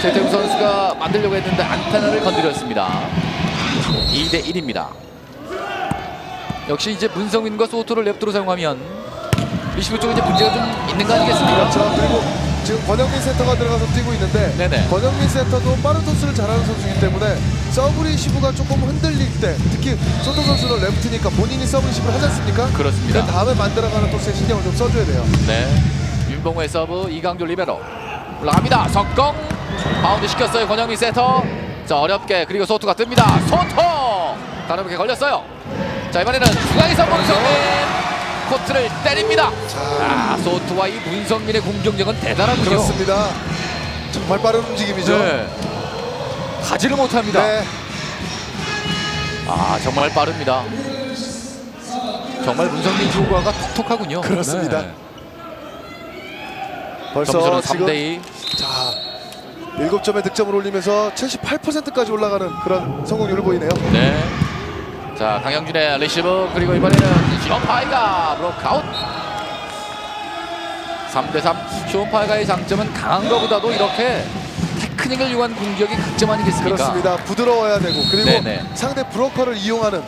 최태웅 선수가 만들려고 했는데 안테나를 건드렸습니다. 2대 1입니다. 역시 이제 문성민과 소토를 레프트로 사용하면 리시브 쪽에 이제 문제가 좀 있는 거 아니겠습니까? 그렇죠. 그리고 지금 권영민 세터가 들어가서 뛰고 있는데 네네. 권영민 세터도 빠른 토스를 잘하는 선수이기 때문에 서브 리시브가 조금 흔들릴 때 특히 소토 선수는 레프트니까 본인이 서브 리시브를 하지 않습니까? 그렇습니다. 그 다음에 만들어가는 토스에 신경을 좀 써줘야 돼요. 네. 윤봉우의 서브 이강주 리베로 올라갑니다. 속공 바운드 시켰어요. 권영민 세터. 자 어렵게 그리고 소토가 뜹니다. 소토 다르게 걸렸어요. 자 이번에는 중앙에서 문성민 코트를 때립니다. 아 소토와 이 문성민의 공격력은 대단하군요. 그렇습니다. 정말 빠른 움직임이죠. 네. 가지를 못합니다. 네. 아 정말 빠릅니다. 정말 문성민 효과가 톡톡하군요. 그렇습니다. 네. 벌써 점수는 지금 3대 2. 자 7점의 득점을 올리면서 78%까지 올라가는 그런 성공률을 보이네요. 네. 자 강영준의 리시브 그리고 이번에는 숀 파이가 블로크아웃 3대3 숀 파이가의 장점은 강한 것보다도 이렇게 테크닉을 이용한 공격이 강점 아니겠습니까? 그렇습니다. 부드러워야 되고 그리고 네네. 상대 블로커를 이용하는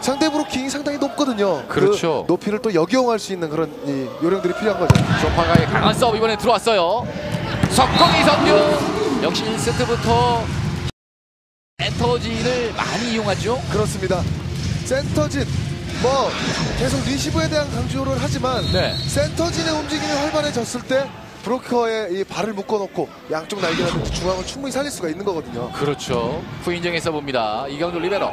상대 블로킹이 상당히 높거든요. 그렇죠. 그 높이를 또 역이용할 수 있는 그런 이 요령들이 필요한 거죠. 숀 파이가의 강한 서브 이번에 들어왔어요 속공 이성균 역시 1세트부터 센터진을 많이 이용하죠 그렇습니다. 센터진 뭐 계속 리시브에 대한 강조를 하지만 네. 센터진의 움직임이 활발해졌을 때 브로커의 이 발을 묶어놓고 양쪽 날개라든지 중앙을 충분히 살릴 수가 있는 거거든요. 그렇죠. 후인정에 써봅니다. 이경주 리베로.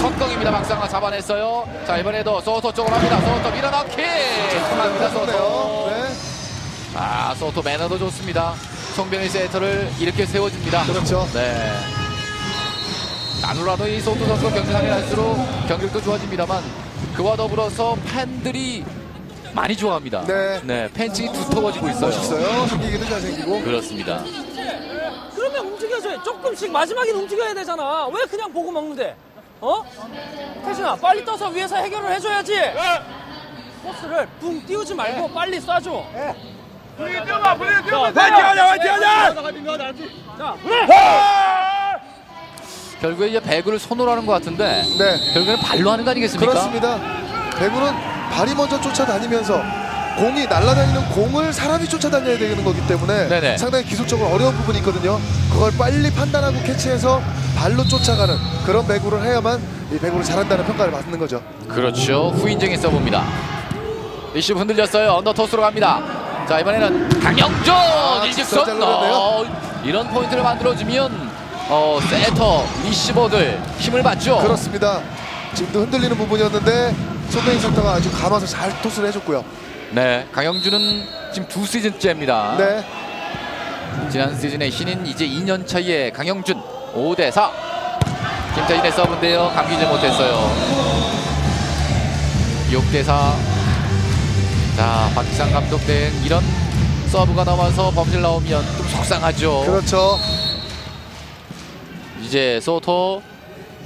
석공입니다. 박상아 잡아냈어요. 자 이번에도 소토 쪽으로 합니다. 소토 밀어넣기. 통합니다. 소토. 네. 아 소토 매너도 좋습니다. 송병일 세터를 이렇게 세워줍니다. 그렇죠. 네. 나누라도 이 소토 선수가 경기하게 할수록 경기력도 좋아집니다만 그와 더불어서 팬들이 많이 좋아합니다. 네. 팬층이 두터워지고 있어요. 멋있어요. 생기기도 잘생기고. 그렇습니다. 그러면 움직여줘야 조금씩 마지막엔 움직여야 되잖아. 왜 그냥 보고 먹는데? 어? 태진아 빨리 떠서 위에서 해결을 해줘야지. 코스를 붕 띄우지 말고 빨리 쏴줘. 분위기 띄워봐 분위기 띄워봐. 화이팅 하자 화이팅 하자. 자 그래. 결국에 이제 배구를 손으로 하는 것 같은데 네. 결국에는 발로 하는 거 아니겠습니까? 그렇습니다. 배구는 발이 먼저 쫓아다니면서 공이 날아다니는 공을 사람이 쫓아다녀야 되는 거기 때문에 네네. 상당히 기술적으로 어려운 부분이 있거든요. 그걸 빨리 판단하고 캐치해서 발로 쫓아가는 그런 배구를 해야만 이 배구를 잘한다는 평가를 받는 거죠. 그렇죠. 후인정의 서브입니다. 리시브 흔들렸어요. 언더 토스로 갑니다. 자 이번에는 강영준 아, 일직선. 어, 이런 포인트를 만들어주면 어, 세터 리시버들 힘을 받죠. 그렇습니다. 지금도 흔들리는 부분이었는데 손대인 센터가 아주 감아서 잘 토스를 해줬고요. 네, 강영준은 지금 두 시즌째입니다. 네, 지난 시즌의 신인 이제 2년 차의 강영준 5대 4. 김태진의 서브인데요. 감기지 못했어요. 6대 4. 자, 박희상 감독 된 이런 서브가 나와서 범실 나오면 좀 속상하죠. 그렇죠. 이제 소토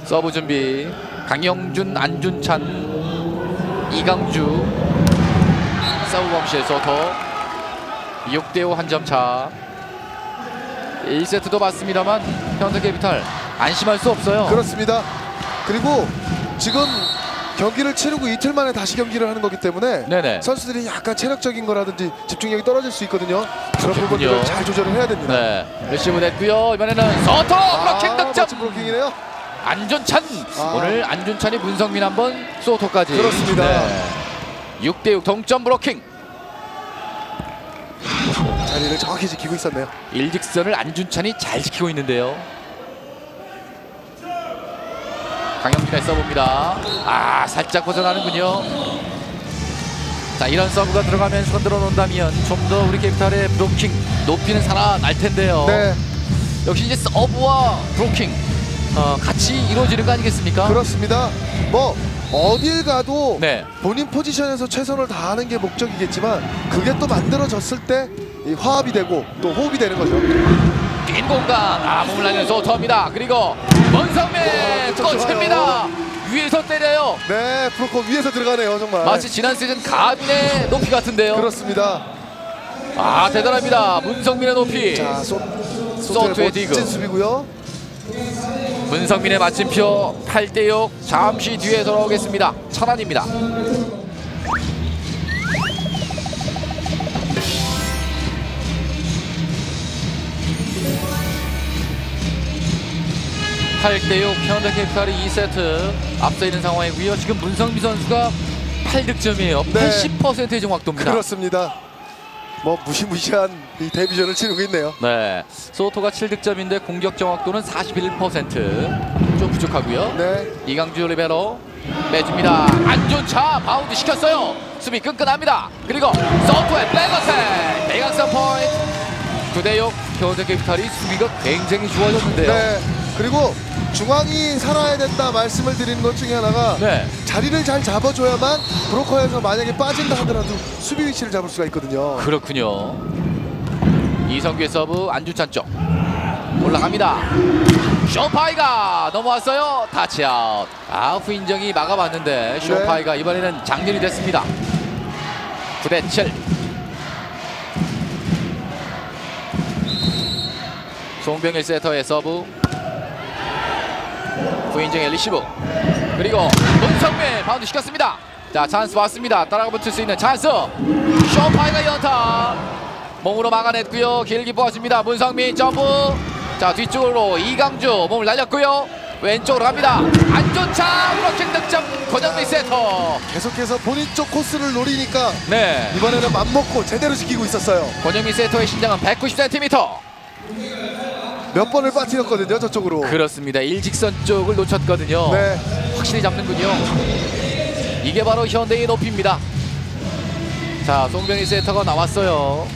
서브 준비. 강영준, 안준찬, 이강주 서브 범실 소토 6대5 한 점 차. 1세트도 봤습니다만 현대캐피탈 안심할 수 없어요. 그렇습니다. 그리고 지금 경기를 치르고 이틀 만에 다시 경기를 하는 거기 때문에 네네. 선수들이 약간 체력적인 거라든지 집중력이 떨어질 수 있거든요. 그런. 부분들을 잘 조절을 해야 됩니다. 네. 리시브 냈고요. 이번에는 소토 블로킹 득점. 멋진 블로킹이네요. 안준찬. 아. 오늘 안준찬이 문성민 한번 소토까지. 그렇습니다. 6대6 동점 블로킹. 자리를 정확히 지키고 있었네요. 일직선을 안준찬이 잘 지키고 있는데요. 강영준의 서브입니다. 아 살짝 벗어나는군요. 자 이런 서브가 들어가면서 흔들어 놓는다면 좀 더 우리 캐피탈의 블로킹 높이는 살아날 텐데요. 네, 역시 이제 서브와 블로킹 어, 같이 이루어지는 거 아니겠습니까? 그렇습니다. 뭐 어딜 가도 네. 본인 포지션에서 최선을 다하는 게 목적이겠지만 그게 또 만들어졌을 때이 화합이 되고 또 호흡이 되는 거죠. 빈 공간 아 몸을 날려서 터입니다. 그리고 문성민 와, 좀 꽂힙니다. 위에서 때려요. 네, 프로코 위에서 들어가네요, 정말. 마치 지난 시즌 가빈의 높이 같은데요. 그렇습니다. 아 대단합니다. 문성민의 높이. 자, 소트의 디그. 멋진 수비고요. 문성민의 마침표 8대6 잠시 뒤에 돌아오겠습니다. 천안입니다. 팔대6 현대캐피탈이 2세트 앞서 있는 상황이고요. 지금 문성민 선수가 8득점이에요. 네. 80%의 정확도입니다. 그렇습니다. 뭐 무시무시한 이 데뷔전을 치르고 있네요. 네, 소토가 7득점인데 공격 정확도는 41%좀 부족하고요. 네, 이강주 리베로 빼줍니다. 안준찬 바운드 시켰어요. 수비 끈끈합니다. 그리고 소토의 백어택 대각선 포인트 9대6 현대 캐피탈이 수비가 굉장히 좋아졌는데요. 네. 그리고 중앙이 살아야 된다 말씀을 드리는 것 중에 하나가 네. 자리를 잘 잡아줘야만 블로커에서 만약에 빠진다 하더라도 수비 위치를 잡을 수가 있거든요. 그렇군요. 이성규의 서브 안준찬 쪽 올라갑니다. 숀 파이가 넘어왔어요. 터치아웃. 아 후인정이 막아봤는데 숀 파이가 이번에는 작렬이 됐습니다. 9대 7. 송병일 세터의 서브. 후인정의 리시브. 그리고 문성민 바운드 시켰습니다. 자 찬스 왔습니다. 따라가 붙을 수 있는 찬스. 숀 파이가 연타. 몸으로 막아냈고요. 길게 보아줍니다. 문성민 점프. 자 뒤쪽으로 이강주 몸을 날렸고요. 왼쪽으로 갑니다. 안준찬 블로킹 득점 권영민 세터. 계속해서 본인 쪽 코스를 노리니까 네. 이번에는 맘먹고 제대로 지키고 있었어요. 권영민 세터의 신장은 190cm. 몇 번을 빠뜨렸거든요, 저쪽으로. 그렇습니다. 일직선 쪽을 놓쳤거든요. 네, 확실히 잡는군요. 이게 바로 현대의 높이입니다. 자, 송병희 세터가 나왔어요.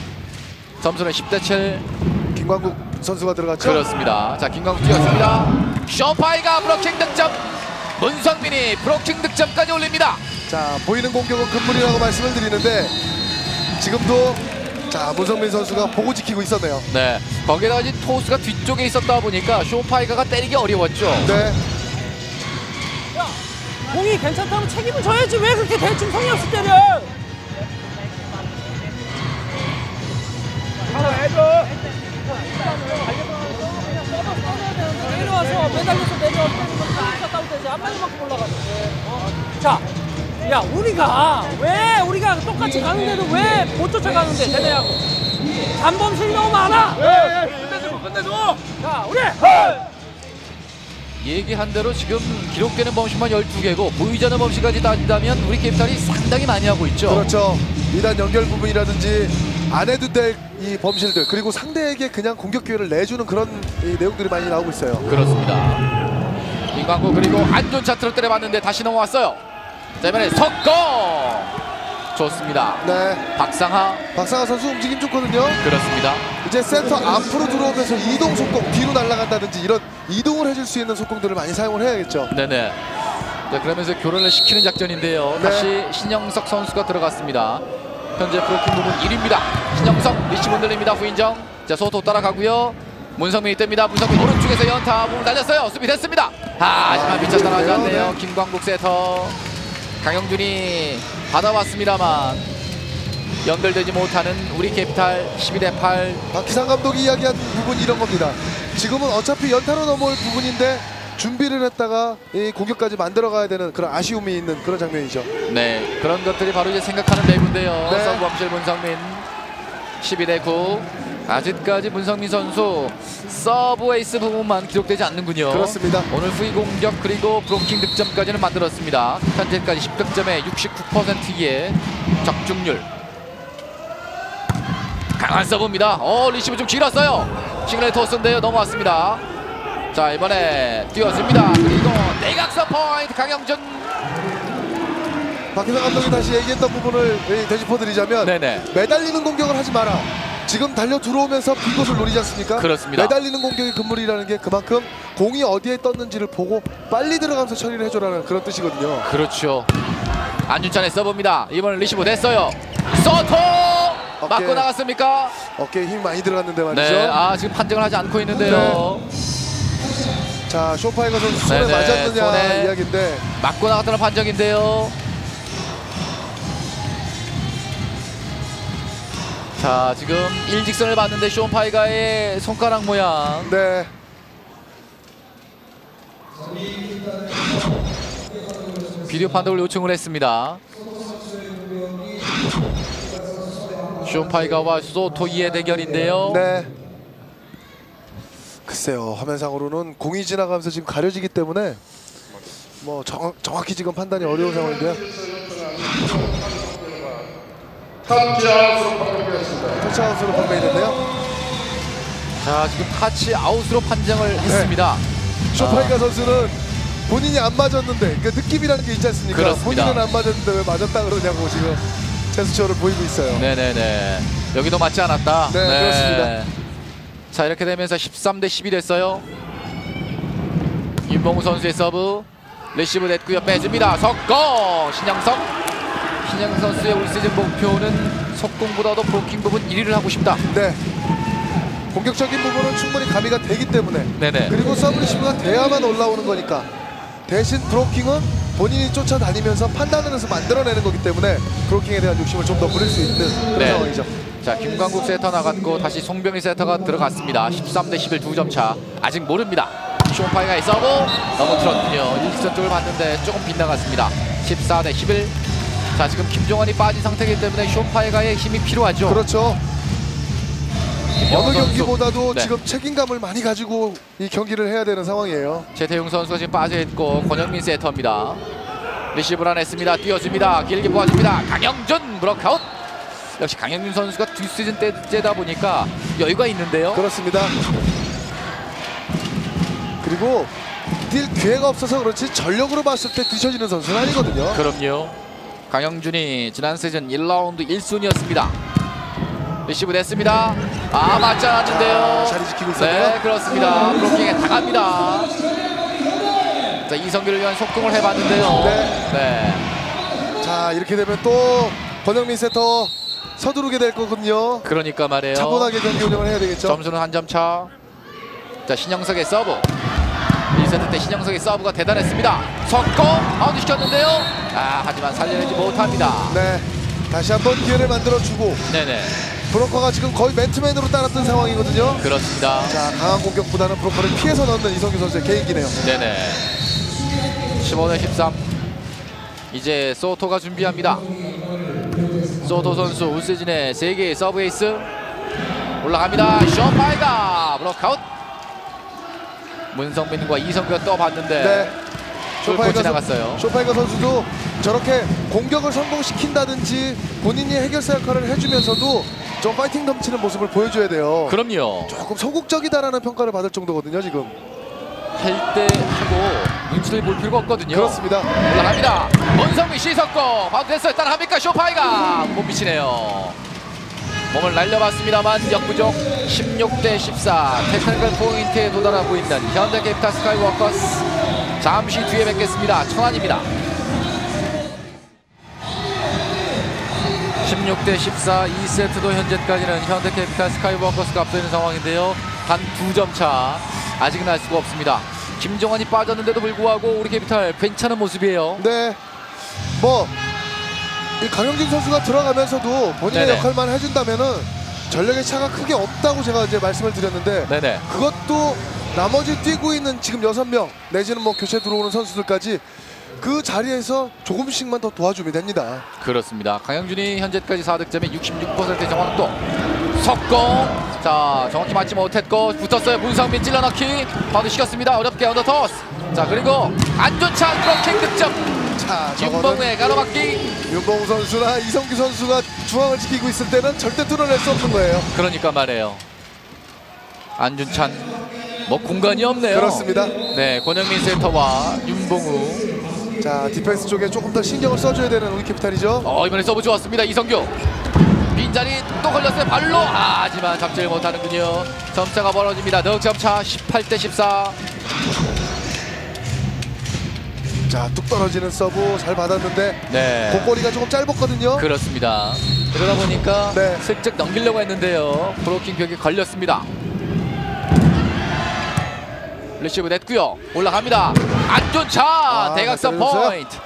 점수는 10대 7. 김광국 선수가 들어갔죠. 그렇습니다. 자, 김광국 뛰었습니다. 쇼파이가 브로킹 득점. 문성민이 브로킹 득점까지 올립니다. 자 보이는 공격은 금물이라고 말씀을 드리는데 지금도 자 문성민 선수가 보고 지키고 있었네요. 네. 거기다가 이제 토스가 뒤쪽에 있었다 보니까 쇼파이가가 때리기 어려웠죠. 네. 공이 괜찮다면 책임을 져야지 왜 그렇게 대충 성의 없이 때려? 내려와서 매달려서 내려와서 때리면 되지 한 마리만큼 올라가지. 어? 자, 야 우리가 왜 우리가 똑같이 가는데도 왜 못 쫓아가는데 쟤네하고 단범실이 너무 많아. 끝내줘, 끝내줘. 자, 우리. 얘기한 대로 지금 기록되는 범실만 12개고 보이지 않는 범실까지 따진다면 우리 캐피탈이 상당히 많이 하고 있죠. 그렇죠. 이단 연결 부분이라든지 안 해도 될 이 범실들 그리고 상대에게 그냥 공격 기회를 내주는 그런 이 내용들이 많이 나오고 있어요. 그렇습니다. 김광구 그리고 안전 차트로 때려봤는데 다시 넘어왔어요. 자 이번에 석공 좋습니다. 네. 박상하 박상하 선수 움직임 좋거든요. 그렇습니다. 이제 센터 앞으로 들어오면서 이동 속공 뒤로 날아간다든지 이런 이동을 해줄 수 있는 속공들을 많이 사용을 해야겠죠. 네네. 자, 그러면서 교란을 시키는 작전인데요. 네. 다시 신영석 선수가 들어갔습니다. 현재 프로팀 부분 1위입니다. 신영석 리시브 흔들립니다. 후인정. 자 소토 따라가고요. 문성민이 뜹니다. 문성민 오른쪽에서 연타 몸을 날렸어요. 수비 됐습니다. 아, 하지만 미처 따라가지 네. 않네요. 김광국 세터. 강영준이 받아왔습니다만 연결되지 못하는 우리 캐피탈 12대 8. 박희상 감독이 이야기한 부분이 이런 겁니다. 지금은 어차피 연타로 넘어올 부분인데 준비를 했다가 이 공격까지 만들어 가야 되는 그런 아쉬움이 있는 그런 장면이죠. 네, 그런 것들이 바로 이제 생각하는 배구인데요. 네. 서브 범실 문성민 12대 9. 아직까지 문성민 선수 서브 에이스 부분만 기록되지 않는군요. 그렇습니다. 오늘 후위 공격 그리고 블로킹 득점까지는 만들었습니다. 현재까지 10득점에 69%의 적중률. 강한 서브입니다. 어 리시브 좀 길었어요. 시그널 토스인데요. 넘어왔습니다. 자 이번에 뛰었습니다. 그리고 대각선 포인트 강영준. 박희상 감독이 다시 얘기했던 부분을 예, 되짚어드리자면 네네. 매달리는 공격을 하지 마라. 지금 달려 들어오면서 빈 곳을 노리지 않습니까? 그렇습니다. 매달리는 공격이 금물이라는 게 그만큼 공이 어디에 떴는지를 보고 빨리 들어가면서 처리를 해줘라는 그런 뜻이거든요. 그렇죠. 안준찬의 서브입니다. 이번엔 리시브 됐어요. 소토 맞고. 나갔습니까? 어깨에 힘 많이 들어갔는데 말이죠. 네. 아 지금 판정을 하지 않고 있는데요. 자 쇼파이거 선수 손에 네네, 맞았느냐 손에. 이야기인데 맞고 나갔다는 판정인데요. 자 지금 일직선을 봤는데 쇼파이가의 손가락 모양. 네 비디오 판독을 요청을 했습니다. 쇼파이가와 소토이의 대결인데요. 네. 글쎄요 화면상으로는 공이 지나가면서 지금 가려지기 때문에 뭐 정, 정확히 지금 판단이 어려운 상황인데요. 터치아웃으로 판매됐네요. 자 지금 타치 아웃으로 판정을 했습니다. 쇼파이가 선수는 본인이 안 맞았는데 그 느낌이라는 게 있지 않습니까? 그렇습니다. 본인은 안 맞았는데 왜 맞았다 그러냐고 지금 제스처를 보이고 있어요. 네네네. 여기도 맞지 않았다. 네, 그렇습니다. 자 이렇게 되면서 13대 10이 됐어요. 윤봉우 선수의 서브 리시브 냈고요. 빼줍니다. 속공 신영석. 신영석 선수의 올 시즌 목표는 속공보다도 블로킹 부분 1위를 하고 싶다. 네. 공격적인 부분은 충분히 가미가 되기 때문에 네네. 그리고 서브리시브가 돼야만 올라오는 거니까 대신 블로킹은 본인이 쫓아다니면서 판단을 해서 만들어내는 거기 때문에 블로킹에 대한 욕심을 좀 더 부릴 수 있는 그런 네. 상황이죠. 자 김광국 세터 나갔고 다시 송병일 세터가 들어갔습니다. 13 대 11 두 점 차. 아직 모릅니다. 숀 파이가의 서브 너무 틀었군요. 일선 쪽을 봤는데 조금 빗나갔습니다. 14 대 11. 자 지금 김정환이 빠진 상태이기 때문에 숀 파이가의 힘이 필요하죠. 그렇죠. 어느 선수. 경기보다도 네. 지금 책임감을 많이 가지고 이 경기를 해야 되는 상황이에요. 최태용 선수가 지금 빠져있고 권영민 세터입니다. 리시브를 냈습니다. 뛰어줍니다. 길게 모아줍니다. 강영준 브로크아웃. 역시 강영준 선수가 뒷시즌 때다 보니까 여유가 있는데요. 그렇습니다. 그리고 뛸 기회가 없어서 그렇지 전력으로 봤을 때 뒤처지는 선수는 아니거든요. 그럼요. 강영준이 지난 시즌 1라운드 1순위였습니다. 리시브 됐습니다. 아 맞지 않았는데요. 아, 자리 지키고 있었네요. 네 그렇습니다. 블로킹에 당합니다. 자 이선규를 위한 속공을 해봤는데요. 네. 네. 자자 이렇게 되면 또 권영민 세터 서두르게 될 거거든요. 그러니까 말이에요. 차분하게 경기 운영을 해야 되겠죠. 점수는 한 점 차. 자 신영석의 서브. 1세트 때 신영석의 서브가 대단했습니다. 속공 바운드 시켰는데요. 아 하지만 살려내지 못합니다. 네. 다시 한번 기회를 만들어주고 네네 블로커가 지금 거의 맨투맨으로 따랐던 상황이거든요. 그렇습니다. 자 강한 공격보다는 블로커를 피해서 넣는 이선규 선수의 개인기네요. 네네 15대 13 이제 소토가 준비합니다 소토 선수 올 시즌에 3개의 서브 에이스 올라갑니다 숀 파이가 블록아웃 문성민과 이선규가 떠봤는데 네. 뚫고 지나갔어요. 숀 파이가 선수도 저렇게 공격을 성공시킨다든지 본인이 해결사 역할을 해주면서도 좀 파이팅 넘치는 모습을 보여줘야 돼요. 그럼요. 조금 소극적이다라는 평가를 받을 정도거든요 지금. 할 때 하고 눈치를 볼 필요가 없거든요. 그렇습니다. 올라갑니다. 문성민 시석고 됐어요. 따라합니까? 숀 파이가. 못 미치네요 몸을 날려봤습니다만 역부족 16대 14 테크니컬 포인트에 도달하고 있는 현대캐피탈 스카이워커스. 잠시 뒤에 뵙겠습니다. 천안입니다. 16대 14 2세트도 현재까지는 현대캐피탈 스카이워커스가 앞서 있는 상황인데요. 단 두 점 차 아직은 알 수가 없습니다. 김정환이 빠졌는데도 불구하고 우리 캐피탈 괜찮은 모습이에요. 네. 뭐, 이 강영진 선수가 들어가면서도 본인의 네네. 역할만 해준다면은 전력의 차가 크게 없다고 제가 이제 말씀을 드렸는데 네네 그것도 나머지 뛰고 있는 지금 여섯 명 내지는 뭐 교체 들어오는 선수들까지 그 자리에서 조금씩만 더 도와주면 됩니다. 그렇습니다. 강영준이 현재까지 4득점에 66%의 정확도. 속공. 자, 정확히 맞지 못했고 붙었어요. 문성민 찔러넣기. 바운드 시켰습니다. 어렵게 언더토스. 자, 그리고 안준찬 블로킹 득점. 자, 윤봉우의 가로막기. 윤봉우 선수나 이선규 선수가 중앙을 지키고 있을 때는 절대 뚫어낼 수 없는 거예요. 그러니까 말이에요. 안준찬. 뭐 공간이 없네요. 그렇습니다. 네, 권영민 세터와 윤봉우. 자, 디펜스 쪽에 조금 더 신경을 써줘야 되는 우리 캐피탈이죠. 어, 이번에 서브 좋았습니다. 이선규. 빈자리 또 걸렸어요. 발로. 아, 하지만 잡지를 못하는군요. 점차가 벌어집니다. 넉 점 차 18대 14. 자, 뚝 떨어지는 서브 잘 받았는데 네. 공거리가 조금 짧았거든요. 그렇습니다. 그러다 보니까 네. 슬쩍 넘기려고 했는데요. 블로킹 벽에 걸렸습니다. 리시브 냈고요. 올라갑니다. 안준찬 아, 대각선 때려줬어요? 포인트.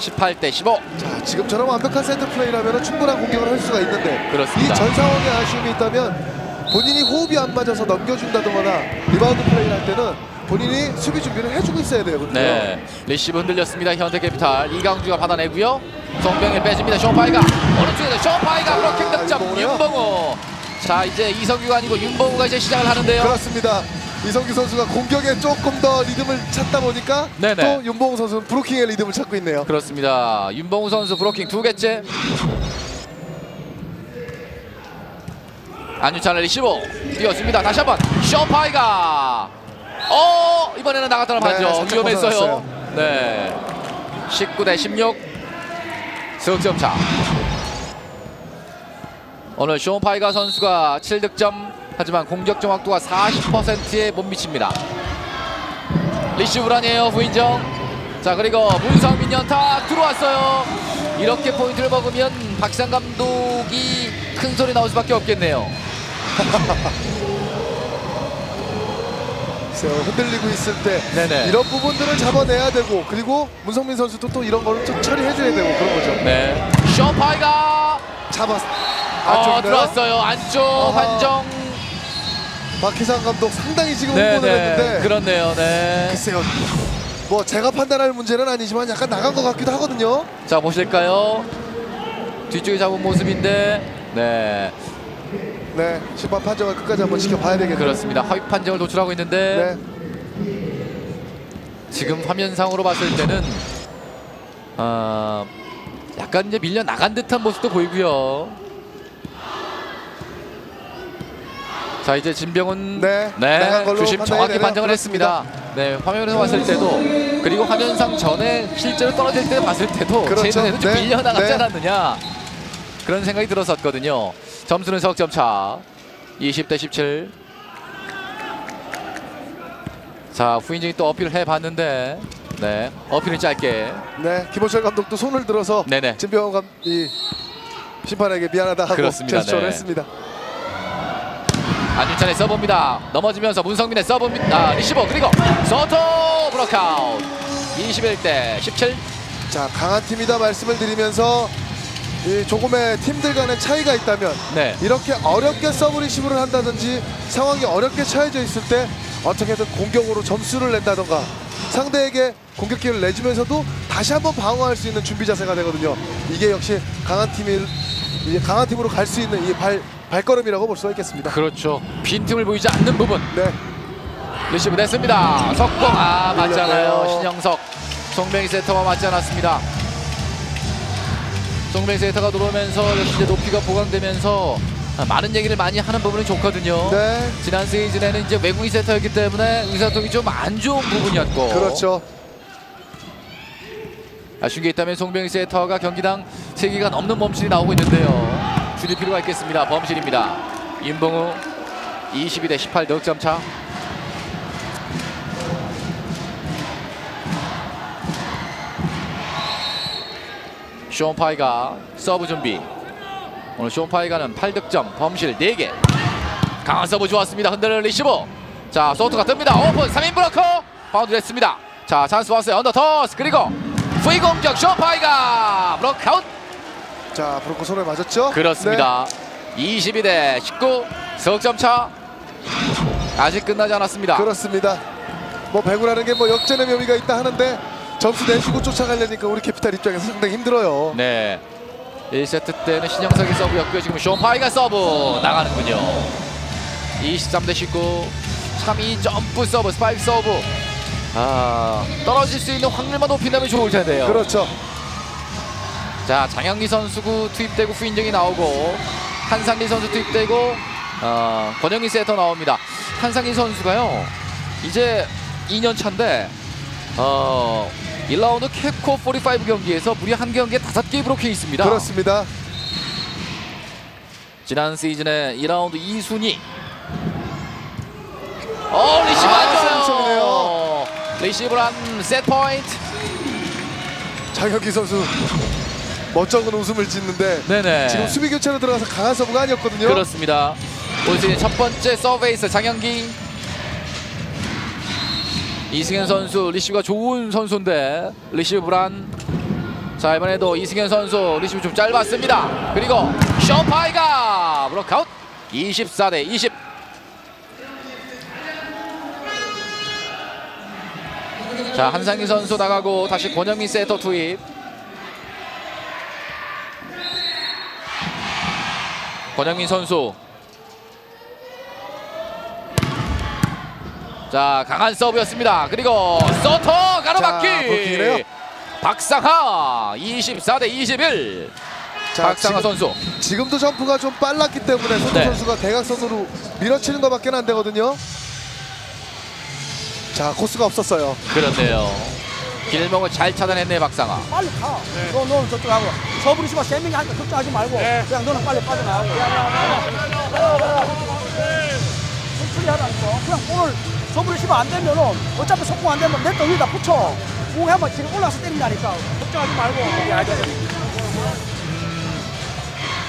18대 15. 자, 지금처럼 완벽한 세트 플레이라면 충분한 공격을 할 수가 있는데 그렇습니다. 이 전 상황에 아쉬움이 있다면 본인이 호흡이 안 맞아서 넘겨준다거나 리바운드 플레이를 할 때는 본인이 수비 준비를 해주고 있어야 되거든요. 네. 리시브 흔들렸습니다. 현대캐피탈 이강주가 받아내고요. 송병일 빼줍니다. 숀 파이가 오른쪽에서 숀 파이가 블로킹 득점. 아, 이봉우요? 윤봉우. 자 이제 이선규가 아니고 윤봉우가 이제 시작을 하는데요. 그렇습니다. 이선규 선수가 공격에 조금 더 리듬을 찾다 보니까 네네. 또 윤봉우 선수는 블로킹의 리듬을 찾고 있네요. 그렇습니다. 윤봉우 선수 블로킹 두 개째. 안준찬의 리시브 뛰었습니다. 다시 한번 숀 파이가 어 이번에는 나갔다는 네, 반죠 살짝 위험했어요. 네, 19 대 16 석점 차. 오늘 쇼파이가 선수가 7득점 하지만 공격 정확도가 40%에 못 미칩니다. 리시브란이에요 부인정. 자 그리고 문성민 연타 들어왔어요. 이렇게 포인트를 먹으면 박상 감독이 큰 소리 나올 수밖에 없겠네요. 글쎄요, 흔들리고 있을 때 네네. 이런 부분들을 잡아내야 되고 그리고 문성민 선수도 또 이런 거를 좀 처리해줘야 되고 그런 거죠. 네. 쇼파이가 잡았. 어, 안쪽인데요? 들어왔어요. 안쪽 어허. 판정. 박희상 감독 상당히 지금 네, 네. 했는데 그렇네요. 네. 글쎄요. 뭐 제가 판단할 문제는 아니지만 약간 나간 것 같기도 하거든요. 자 보실까요? 뒤쪽에 잡은 모습인데 네 네, 심판 판정을 끝까지 한번 지켜봐야 되겠네요. 그렇습니다. 허위 판정을 도출하고 있는데 네, 지금 화면상으로 봤을 때는 아 약간 이제 밀려 나간 듯한 모습도 보이고요. 자 이제 진병훈 네, 걸로 주심 정확히. 판정을 했습니다. 네 화면에서 봤을 때도 그리고 화면상 전에 실제로 떨어질 때 봤을 때도 그렇죠. 제 눈에는 좀 네, 밀려 나갔지 네. 않았느냐 그런 생각이 들었었거든요. 점수는 석점 차 20대 17. 자 후인정이 또 어필을 해봤는데 네, 어필은 짧게. 네, 김호철 감독도 손을 들어서 네네. 진병호 감, 이 심판에게 미안하다 하고 그렇습니다. 제스처를 네. 했습니다. 안준찬의 서브입니다. 넘어지면서 문성민의 서브입니다. 아, 리시브 그리고 소토 블로크아웃. 21대 17. 자, 강한 팀이다 말씀을 드리면서 이 조금의 팀들 간의 차이가 있다면 네. 이렇게 어렵게 서브 리시브를 한다든지 상황이 어렵게 처해져 있을 때 어떻게든 공격으로 점수를 낸다던가 상대에게 공격 기회를 내주면서도 다시 한번 방어할 수 있는 준비 자세가 되거든요. 이게 역시 강한 팀이 강한 팀으로 갈 수 있는 이 발 발걸음이라고 볼 수가 있겠습니다. 그렇죠. 빈틈을 보이지 않는 부분. 네, 리시브 됐습니다. 속공 아 맞잖아요. 신영석. 송명희 세터가 맞지 않았습니다. 송명희 세터가 들어오면서 역시 이제 높이가 보강되면서 아, 많은 얘기를 많이 하는 부분이 좋거든요. 네, 지난 시즌에는 이제 외국인 세터였기 때문에 의사통이 좀 안 좋은 부분이었고 그렇죠. 아쉬운 게 있다면 송병희 세터가 경기당 3개가 넘는 범실이 나오고 있는데요. 줄일 필요가 있겠습니다. 범실입니다. 임봉우 22 대 18 득점 차. 숀 파이가 서브 준비. 오늘 숀 파이가는 8득점, 범실 4개. 강한 서브 좋았습니다. 흔들리는 리시브. 자, 소토가 뜹니다. 오픈 3인 블로커. 바운드 됐습니다. 자, 찬스 왔어요. 언더 토스. 그리고 프리 공격 숀 파이가 블로크아웃. 자, 블로커 손에 맞았죠? 그렇습니다. 22대 19 석점 차. 아직 끝나지 않았습니다. 네, 그렇습니다. 뭐 배구라는 게 뭐 역전의 묘미가 있다 하는데 점수 내주고 쫓아가려니까 우리 캐피탈 입장에서 상당히 힘들어요. 네. 1세트 때는 신영석이 서브였고요. 지금 숀 파이가 서브 나가는군요. 23 대 19. 참 이 점프 서브, 스파이크 서브. 아, 떨어질 수 있는 확률만 높인다면 좋을 텐데요. 그렇죠. 자, 장영기 선수구 투입되고 후인정이 나오고 한상길 선수 투입되고 어, 권영민 세터 나옵니다. 한상길 선수가요. 이제 2년 차인데 어, 1라운드 KEPCO45 경기에서 무려 한 경기에 5개 블로킹이 있습니다. 그렇습니다. 지난 시즌에 2라운드 2순위. 어, 리시브 아, 안 좋아요. 센스이네요. 리시브를 한 세트 포인트. 장영기 선수 멋쩍은 웃음을 짓는데 네네. 지금 수비 교체로 들어가서 강한 서브가 아니었거든요. 그렇습니다. 올 시즌 첫 번째 서브에이스 장영기 이승현 선수 리시브가 좋은 선수인데 리시브 불안. 자 이번에도 이승현 선수 리시브 좀 짧았습니다. 그리고 숀 파이가 블로크아웃. 24 대 20 자 한상길 선수 나가고 다시 권영민 세터 투입. 권영민 선수 자 강한 서브였습니다 그리고 서터 가로막기. 박상하 24 대 21 자, 박상하 지금, 선수 지금도 점프가 좀 빨랐기 때문에 손도 네. 선수가 대각선으로 밀어치는 것밖에 안 되거든요. 자, 코스가 없었어요. 그런데요 길목을 잘 차단했네 박상하 빨리 가. 너, 너는 저쪽 하고. 서브리 씨가 세 명이 하니까 걱정하지 말고. 그냥 너는 빨리 빠져나가고. 천천히 하라니까. 그냥 오늘 서브리 씨가 안 되면은 어차피 속공 안 되면 넷더 위에다 붙여. 공에 한번 지금 올라서 때린다니까. 걱정하지 말고.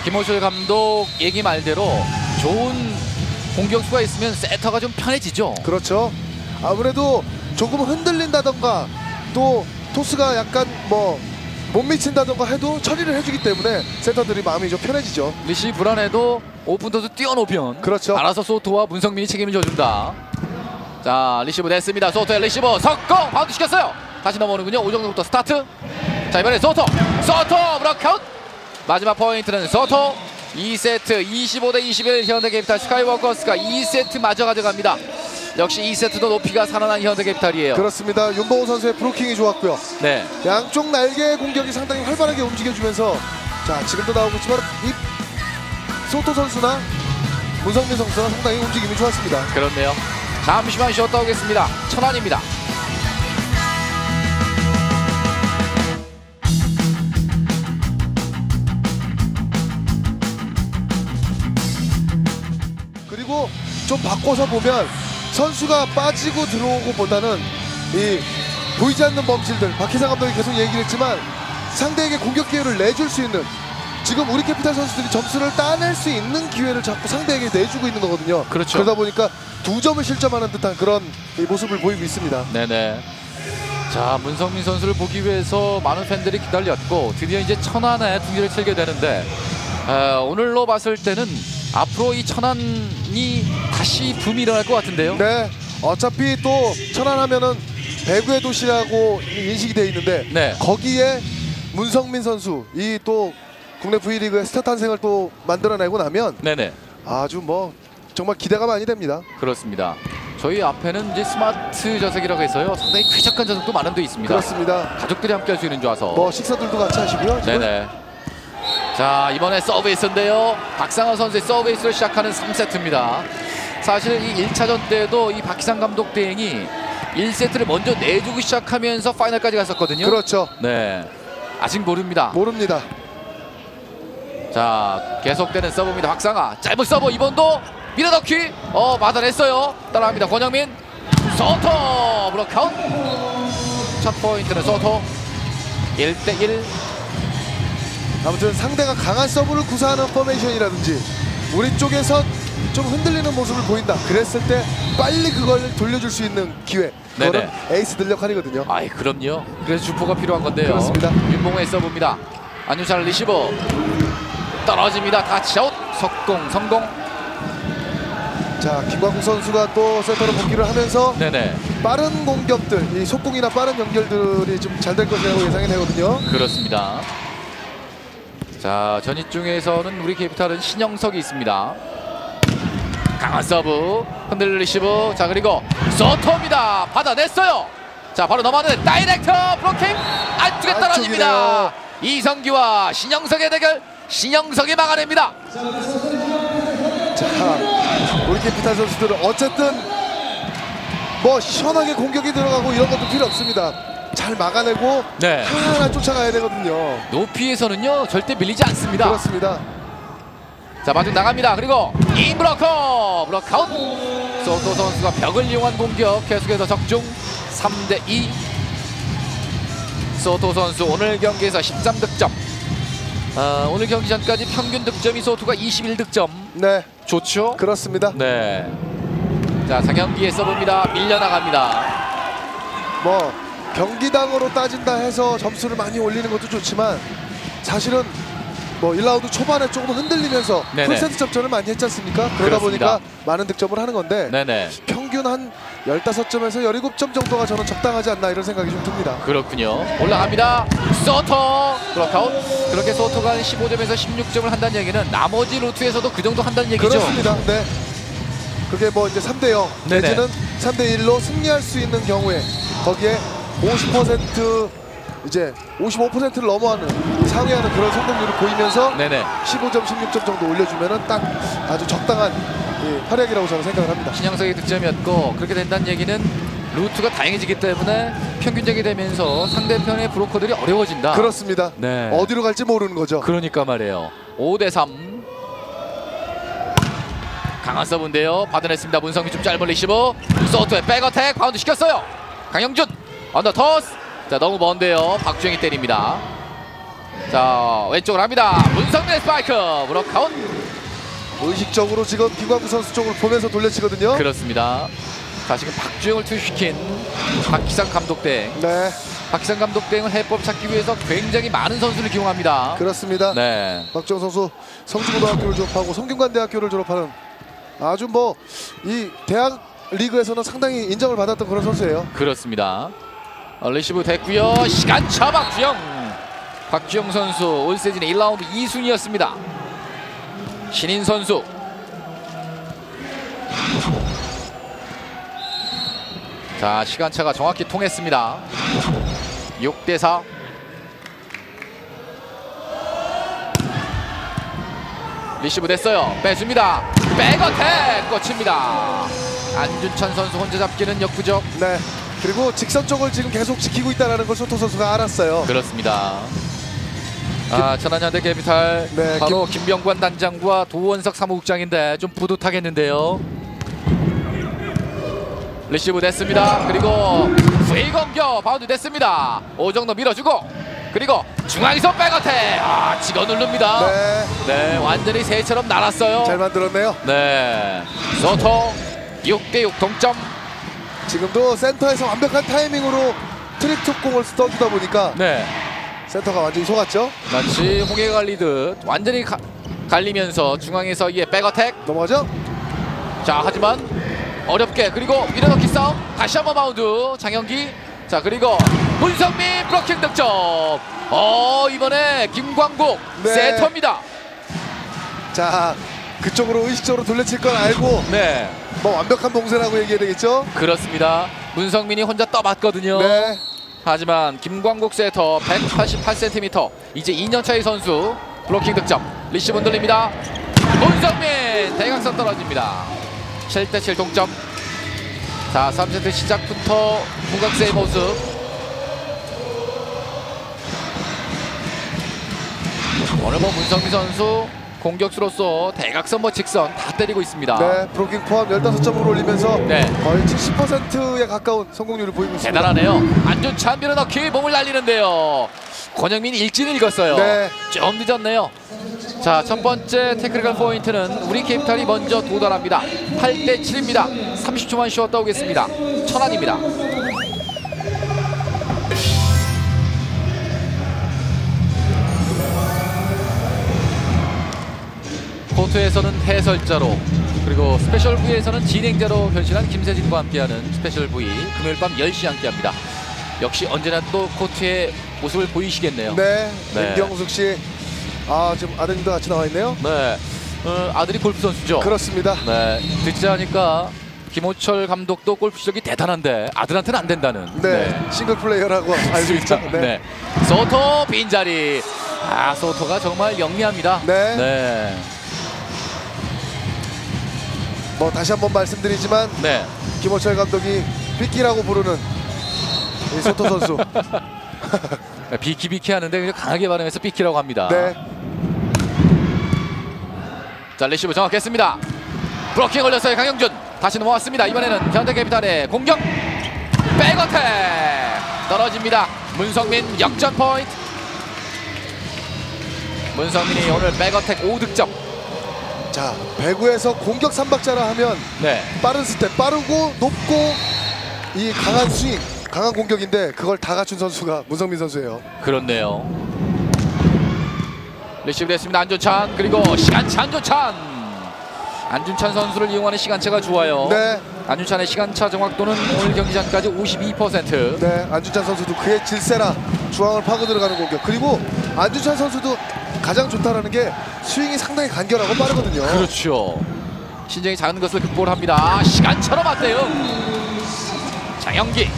김호철 감독 얘기 말대로 좋은 공격수가 있으면 세터가 좀 편해지죠 그렇죠. 아무래도 조금 흔들린다던가 또 토스가 약간 뭐 못 미친다던가 해도 처리를 해주기 때문에 센터들이 마음이 좀 편해지죠. 리시브 불안해도 오픈 토스 띄워놓으면 그렇죠. 알아서 소토와 문성민이 책임을 져준다. 자 리시브 됐습니다. 소토의 리시브 속공 바운드 시켰어요. 다시 넘어오는군요. 오정도부터 스타트. 자 이번에 소토 소토 블로크아웃 마지막 포인트는 소토 2세트 25대 21 현대 캐피탈 스카이워커스가 2세트 마저 가져갑니다. 역시 2세트도 높이가 살아난 현대 캐피탈이에요. 그렇습니다. 윤봉호 선수의 브로킹이 좋았고요. 네. 양쪽 날개 공격이 상당히 활발하게 움직여주면서 자 지금도 나오고 있지만 이 소토 선수나 문성민 선수가 상당히 움직임이 좋았습니다. 그렇네요. 잠시만 쉬었다 오겠습니다. 천안입니다. 그리고 좀 바꿔서 보면 선수가 빠지고 들어오고 보다는 이 보이지 않는 범실들 박희상 감독이 계속 얘기를 했지만 상대에게 공격 기회를 내줄 수 있는 지금 우리 캐피탈 선수들이 점수를 따낼 수 있는 기회를 자꾸 상대에게 내주고 있는 거거든요. 그렇죠. 그러다 보니까 두 점을 실점하는 듯한 그런 이 모습을 보이고 있습니다. 네네. 자 문성민 선수를 보기 위해서 많은 팬들이 기다렸고 드디어 이제 천안에 둥지를 치게 되는데 어, 오늘로 봤을 때는 앞으로 이 천안이 다시 붐이 일어날 것 같은데요. 네, 어차피 또 천안 하면은 배구의 도시라고 인식이 돼 있는데 네. 거기에 문성민 선수 이또 국내 V리그의 스타 탄생을 또 만들어내고 나면 네네. 아주 뭐 정말 기대가 많이 됩니다. 그렇습니다. 저희 앞에는 이제 스마트 좌석이라고 해서요. 상당히 쾌적한 좌석도 마련돼 있습니다. 그렇습니다. 가족들이 함께 할 수 있는 좌석. 뭐 식사들도 같이 하시고요. 지금. 네네. 자 이번에 서브에이스인데요. 박상하 선수의 서브에이스로 시작하는 3세트입니다. 사실 이 1차전 때도 이 박희상 감독 대행이 1세트를 먼저 내주고 시작하면서 파이널까지 갔었거든요. 그렇죠. 네. 아직 모릅니다. 모릅니다. 자 계속되는 서브입니다. 박상하 짧은 서브 이번도 밀어넣기 어 받아냈어요. 따라합니다. 권영민 소토 블로크아웃 첫 포인트는 소토 1대1 아무튼 상대가 강한 서브를 구사하는 포메이션이라든지 우리 쪽에서 좀 흔들리는 모습을 보인다. 그랬을 때 빨리 그걸 돌려줄 수 있는 기회. 그거는 에이스들 역할이거든요. 아이 그럼요. 그래서 주포가 필요한 건데요. 그렇습니다. 윤봉우의 서브입니다. 안준찬 리시브 떨어집니다. 터치아웃 속공 성공. 자, 김광국 선수가 또 세터로 복귀를 하면서 네네 빠른 공격들, 이 속공이나 빠른 연결들이 좀 잘 될 것이라고 예상이 되거든요. 그렇습니다. 자 전입 중에서는 우리 캐피탈은 신영석이 있습니다. 강한 서브 흔들리는 리시브 자 그리고 소토입니다. 받아냈어요. 자 바로 넘어가는 다이렉트 블로킹 안쪽에 떨어집니다. 이선규와 신영석의 대결 신영석이 막아냅니다. 자, 우리 캐피탈 선수들은 어쨌든 뭐 시원하게 공격이 들어가고 이런 것도 필요 없습니다. 잘 막아내고 네. 하나하나 쫓아가야 되거든요. 높이에서는요 절대 밀리지 않습니다. 그렇습니다. 자 마중 나갑니다. 그리고 2인 블로커 블로크아웃 소토 선수가 벽을 이용한 공격 계속해서 적중 3대 2 소토 선수 오늘 경기에서 13득점 어, 오늘 경기 전까지 평균 득점 이 소토가 21득점 네, 좋죠? 그렇습니다. 네. 자 상경기에 써봅니다. 밀려나갑니다. 뭐 경기당으로 따진다 해서 점수를 많이 올리는 것도 좋지만 사실은 뭐 1라운드 초반에 조금 흔들리면서 네네. 풀세트 접전을 많이 했지 않습니까? 그러다 그렇습니다. 보니까 많은 득점을 하는 건데 네네. 평균 한 15점에서 17점 정도가 저는 적당하지 않나 이런 생각이 좀 듭니다. 그렇군요. 올라갑니다. 소토 브로카웃. 그렇게 소토가 한 15점에서 16점을 한다는 얘기는 나머지 루트에서도 그 정도 한다는 얘기죠. 그렇습니다. 네. 그게 뭐 이제 3대 0 네네. 내지는 3대 1로 승리할 수 있는 경우에 거기에 50% 이제 55%를 넘어가는 상회하는 그런 성공률을 보이면서 네네. 15점, 16점 정도 올려주면은 딱 아주 적당한 이 활약이라고 저는 생각을 합니다. 신영석의 득점이었고 그렇게 된다는 얘기는 루트가 다양해지기 때문에 평균적이 되면서 상대편의 블로커들이 어려워진다. 그렇습니다. 네. 어디로 갈지 모르는 거죠. 그러니까 말이에요. 5 대 3. 강한 서브인데요. 받아냈습니다. 문성민 좀 짧은 리시브. 소토의 백어택 바운드 시켰어요. 강영준 언더 토스. 자 너무 먼데요. 박주영이 때립니다. 자 왼쪽으로 합니다. 문성민의 스파이크 블로크아웃. 의식적으로 지금 김광국 선수 쪽을 보면서 돌려치거든요. 그렇습니다. 자 지금 박주영을 투입시킨 박희상 감독 대 네, 박희상 감독 대행을 해법 찾기 위해서 굉장히 많은 선수를 기용합니다. 그렇습니다. 네. 박정 선수 성주고등학교를 졸업하고 성균관대학교를 졸업하는 아주 뭐 이 대학 리그에서는 상당히 인정을 받았던 그런 선수예요. 그렇습니다. 어, 리시브 됐고요. 시간 차 박주영. 박주영 선수 올 시즌 1라운드 2순위였습니다. 신인 선수. 자 시간차가 정확히 통했습니다. 6대 4. 리시브 됐어요. 빼줍니다. 백어택 꽂힙니다. 안준찬 선수 혼자 잡기는 역부족. 네. 그리고 직선 쪽을 지금 계속 지키고 있다는 걸 소토 선수가 알았어요. 그렇습니다. 아 천안현대 캐피탈 네, 바로 김병관 단장과 도원석 사무국장인데 좀 뿌듯하겠는데요. 리시브 됐습니다. 그리고 후위 공격 바운드 됐습니다. 오정도 밀어주고 그리고 중앙에서 백어택 아 찍어 누릅니다. 네, 네, 완전히 새처럼 날았어요. 잘 만들었네요. 네, 소토 6대6 동점. 지금도 센터에서 완벽한 타이밍으로 트릭 공을 써주다 보니까 네, 센터가 완전히 속았죠. 마치 홍해 갈리듯 완전히 가, 갈리면서 중앙에서 이에 백어택. 넘어가죠? 자, 하지만 어렵게 그리고 밀어넣기 싸움. 다시 한번 마운드 장영기. 자, 그리고 문성민 블로킹 득점. 어, 이번에 김광국 네. 세터입니다. 자, 그쪽으로 의식적으로 돌려칠 걸 알고 네, 뭐 완벽한 봉쇄라고 얘기해야 되겠죠? 그렇습니다. 문성민이 혼자 떠봤거든요. 네. 하지만 김광국 세터 188cm 이제 2년차의 선수 블로킹 득점 리시브 흔들립니다 문성민 대각선 떨어집니다 7대7 동점 자 3세트 시작부터 문각세의 모습 오늘 뭐 문성민 선수 공격수로서 대각선 뭐 직선 다 때리고 있습니다 네, 블로킹 포함 15점을 올리면서 네. 거의 70%에 가까운 성공률을 보이고 있습니다. 대단하네요. 안준찬 밀어넣기 몸을 날리는데요. 권영민 일단 읽었어요. 네. 좀 늦었네요. 자, 첫 번째 테크니컬 포인트는 우리 캐피탈이 먼저 도달합니다. 8대 7입니다. 30초만 쉬었다 오겠습니다. 천안입니다. 코트에서는 해설자로 그리고 스페셜 V에서는 진행자로 변신한 김세진과 함께하는 스페셜 V 금요일 밤 10시 함께합니다. 역시 언제나 또 코트의 모습을 보이시겠네요. 네, 네. 김경숙 씨. 아, 지금 아드님도 같이 나와 있네요. 네. 어, 아들이 골프 선수죠. 그렇습니다. 네. 듣지 않으니까 김호철 감독도 골프 실력이 대단한데 아들한테는 안 된다는. 네, 싱글 플레이어라고 알고 있죠. 네. 네. 소토 빈자리. 아, 소토가 정말 영리합니다. 네. 네. 뭐 다시 한번 말씀드리지만 네. 김호철 감독이 삐끼라고 부르는 이 소토 선수. 비키 비키 하는데 그냥 강하게 발음해서 삐키라고 합니다. 네, 자 리시브 정확했습니다. 블로킹 걸렸어요 강영준. 다시 넘어왔습니다. 이번에는 현대캐피탈의 공격 백어택 떨어집니다. 문성민 역전 포인트. 문성민이 오늘 백어택 5득점. 자 배구에서 공격 삼박자라 하면 네. 빠른 스텝, 빠르고 높고 이 강한 스윙, 강한 공격인데 그걸 다 갖춘 선수가 문성민 선수예요. 그렇네요. 리시브 됐습니다. 안준찬 그리고 시간차 안준찬. 안준찬 선수를 이용하는 시간차가 좋아요. 네, 안준찬의 시간차 정확도는 오늘 경기 전까지 52%. 네 안준찬 선수도 그의 질세라 중앙을 파고 들어가는 공격. 그리고 안준찬 선수도 가장 좋다라는 게 스윙이 상당히 간결하고 빠르거든요. 그렇죠. 신장이 작은 것을 극복합니다. 아, 시간처럼 왔대요. 장영기.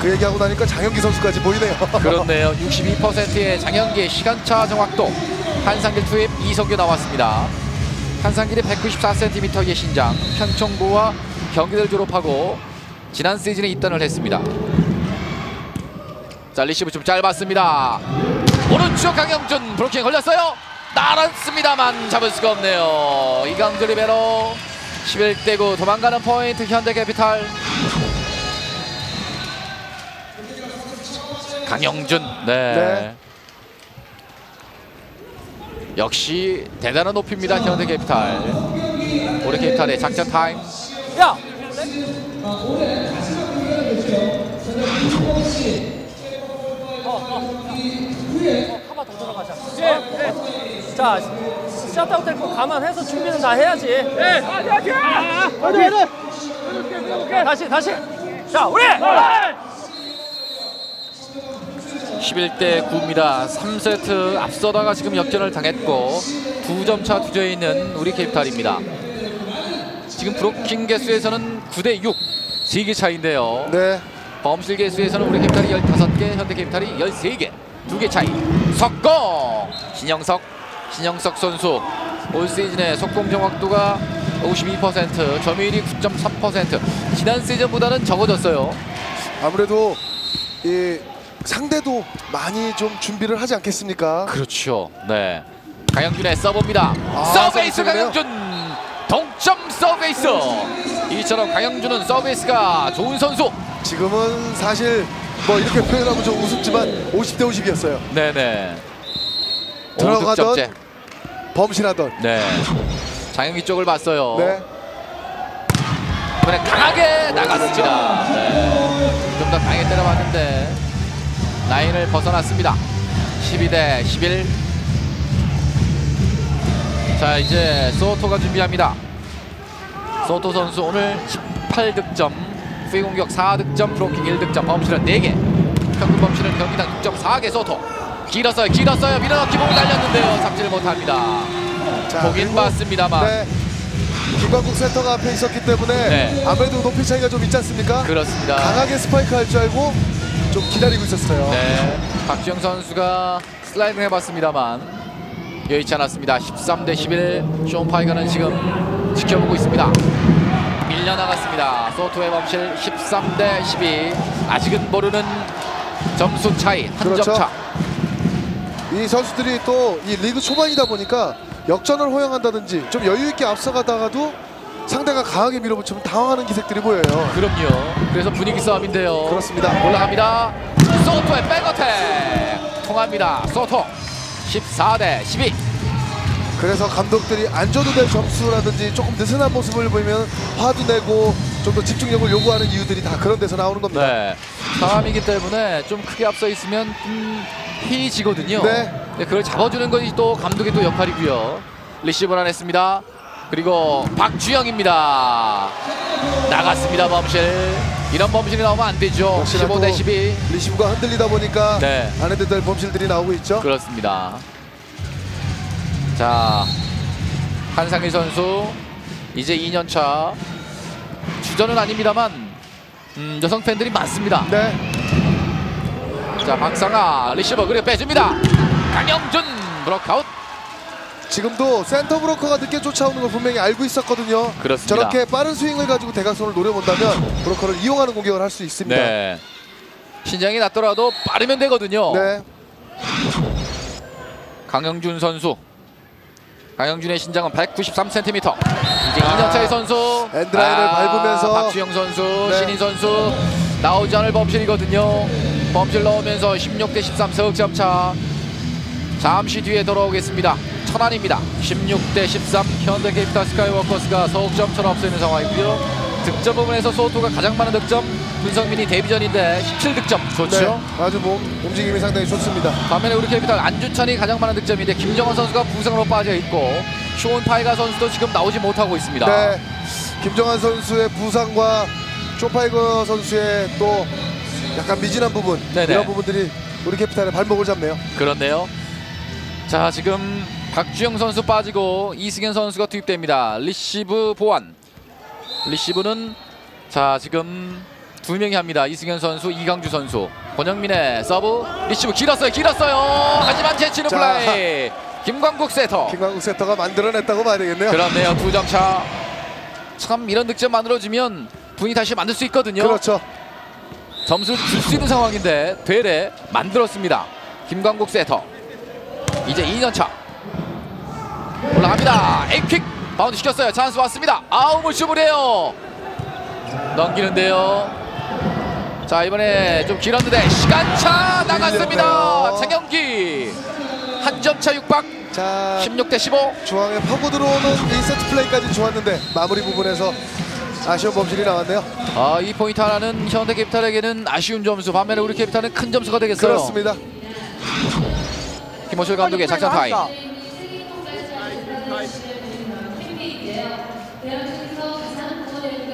그 얘기하고 나니까 장영기 선수까지 보이네요. 그렇네요. 62%의 장영기의 시간차 정확도. 한상길 투입 이성규 나왔습니다. 한상길이 194cm의 신장. 평촌고와 경기대를 졸업하고 지난 시즌에 입단을 했습니다. 자 리시브 좀 짧았습니다. 오른쪽 강영준 블로킹 걸렸어요. 날았습니다만 잡을 수가 없네요. 이강조 리베로 11대 9 도망가는 포인트 현대캐피탈. 강영준 네. 네. 역시 대단한 높이입니다 현대캐피탈. 우리 캐피탈의 작전 타임. 야! 어, 한번 더 들어가자. 예, 자, 샷아웃 될거 감안해서 준비는 다 해야지. 예, 어디, 어디? 어디, 어디? 다시, 다시. 자, 우리! 11대 9입니다. 3세트 앞서다가 지금 역전을 당했고 두 점차 뒤져 있는 우리 캐피탈입니다. 지금 블로킹 개수에서는 9대 6, 3개 차인데요. 네, 범실 개수에서는 우리 캐피탈이 15개, 현대 캐피탈이 13개, 두 개 차이. 속공! 신영석, 신영석 선수 올 시즌의 속공 정확도가 52%, 점유율이 9.3%. 지난 시즌보다는 적어졌어요. 아무래도 이 상대도 많이 좀 준비를 하지 않겠습니까? 그렇죠. 네. 강영준의 서브입니다. 아, 서비스네요. 강영준 동점 서브에이스. 이처럼 강영준은 서비스가 좋은 선수. 지금은 사실 뭐 이렇게 표현하면 좀 우습지만 50대 50이었어요. 네네. 들어가던 오득점째. 범실하던. 네. 장영기 쪽을 봤어요. 네. 이번에 강하게 나갔습니다. 네. 좀더 강하게 때려봤는데 라인을 벗어났습니다. 12대 11. 자 이제 소토가 준비합니다. 소토 선수 오늘 18득점, 후위 공격 4득점, 블로킹 1득점, 범실은 4개. 평균 범실은 경기당 6.4개 소토. 길었어요, 길었어요. 밀어넣기 보고 달렸는데요. 잡지를 못합니다. 자, 보긴 봤습니다만. 네. 김광국 센터가 앞에 있었기 때문에 네. 아무래도 높이 차이가 좀 있지 않습니까? 그렇습니다. 강하게 스파이크 할 줄 알고 좀 기다리고 있었어요. 네, 박주영 선수가 슬라이딩 해봤습니다만 여의치 않았습니다. 13 대 11. 쇼 파이거는 지금 지켜보고 있습니다. 밀려나갔습니다. 소토의 범실 13 대 12. 아직은 모르는 점수 차이 한점 그렇죠. 차. 이 선수들이 또 이 리그 초반이다 보니까 역전을 허용한다든지 좀 여유 있게 앞서가다가도 상대가 강하게 밀어붙이면 당황하는 기색들이 보여요. 그럼요. 그래서 분위기 싸움인데요. 그렇습니다. 올라갑니다. 소토의 백어택 통합니다. 소토 14 대 12. 그래서 감독들이 안 줘도 될 점수라든지 조금 느슨한 모습을 보이면 화도 내고 좀 더 집중력을 요구하는 이유들이 다 그런 데서 나오는 겁니다. 네. 사람이기 때문에 좀 크게 앞서 있으면 좀 희지거든요. 네. 근데 그걸 잡아주는 것이 또 감독의 또 역할이고요. 리시브를 안 했습니다. 그리고 박주영입니다. 나갔습니다 범실. 이런 범실이 나오면 안 되죠. 역시나 15대 또 12. 리시브가 흔들리다 보니까 네. 안 해도 될 범실들이 나오고 있죠. 그렇습니다. 자 한상일 선수 이제 2년 차 주전은 아닙니다만 음, 여성 팬들이 많습니다. 네. 자 박상하 리시브 그리고 빼줍니다. 강영준 블록아웃. 지금도 센터 블로커가 늦게 쫓아오는 걸 분명히 알고 있었거든요. 그렇습니다. 저렇게 빠른 스윙을 가지고 대각선을 노려본다면 블로커를 이용하는 공격을 할 수 있습니다. 네. 신장이 낮더라도 빠르면 되거든요. 네. 강영준 선수. 강영준의 신장은 193cm. 이제 2년차의 선수. 엔드라인을 밟으면서. 박주영 선수, 네. 신인 선수 나오지 않을 범실이거든요. 범실 넣으면서 16대 13 석점 차. 잠시 뒤에 돌아오겠습니다. 천안입니다. 16대 13 현대캐피탈 스카이워커스가 석 점 차로 앞서 있는 상황이고요. 득점 부분에서 소토가 가장 많은 득점. 문성민이 데뷔전인데 17득점. 좋죠. 네. 아주 뭐 움직임이 상당히 좋습니다. 반면에 우리 캐피탈 안준찬이 가장 많은 득점인데 김정환 선수가 부상으로 빠져 있고 숀 파이가 선수도 지금 나오지 못하고 있습니다. 네. 김정환 선수의 부상과 숀 파이가 선수의 또 약간 미진한 부분 네네. 이런 부분들이 우리 캐피탈의 발목을 잡네요. 그렇네요. 자 지금 박주영 선수 빠지고 이승현 선수가 투입됩니다. 리시브 보완. 리시브는 자 지금 두 명이 합니다. 이승현 선수, 이강주 선수. 권영민의 서브 리시브 길었어요, 길었어요. 하지만 제치는 자. 플레이. 김광국 세터. 김광국 세터가 만들어냈다고 봐야 되겠네요. 그렇네요. 두 점 차. 참 이런 득점 만들어지면 분위 다시 만들 수 있거든요. 그렇죠. 점수를 줄 수 있는 상황인데 되레 만들었습니다. 김광국 세터. 이제 2년 차. 올라갑니다. 에이킥 바운드 시켰어요. 찬스 왔습니다. 아우 무슈브래요. 넘기는데요. 자 이번에 좀 길었는데 시간차 나갔습니다. 장영기 한 점차 육박 자 16대 15. 중앙에 파고 들어오는 1세트 플레이까지 좋았는데 마무리 부분에서 아쉬운 범실이 나왔네요. 아 이 포인트 하나는 현대 캐피탈에게는 아쉬운 점수 반면에 우리 캐피탈은 큰 점수가 되겠어요. 그렇습니다. 김호철 감독의 작전 타임.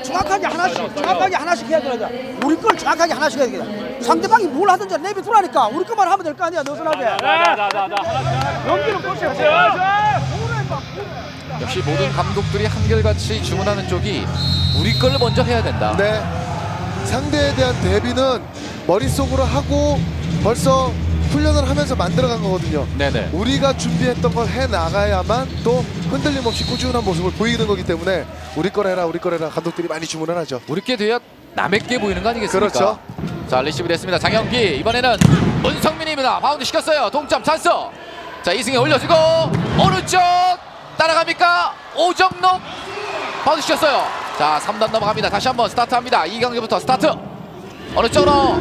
정확하게 하나씩 정확하게 하나씩 해야 되는데 우리 걸 정확하게 하나씩 해야 되겠다. 상대방이 뭘 하든지 내비 두라니까. 우리 것만 하면 될 거 아니야 느슨하게 연기는 꼴찌 역시 모든 감독들이 한결같이 주문하는 쪽이 우리 걸 먼저 해야 된다. 네. 상대에 대한 대비는 머릿속으로 하고 벌써 훈련을 하면서 만들어간 거거든요. 네네. 우리가 준비했던 걸 해 나가야만 또 흔들림 없이 꾸준한 모습을 보이는 거기 때문에 우리 걸 해라 우리 걸 해라 감독들이 많이 주문을 하죠. 우리 게 돼야 남에게 보이는 거 아니겠습니까? 그렇죠. 자 리시브 됐습니다. 장영기 이번에는 문성민입니다. 바운드 시켰어요. 동점 찬스. 자 이승현 올려주고 오른쪽 따라갑니까? 오정록 바운드 시켰어요. 자 3단 넘어갑니다. 다시 한번 스타트합니다. 이강주부터 스타트. 어느 쪽으로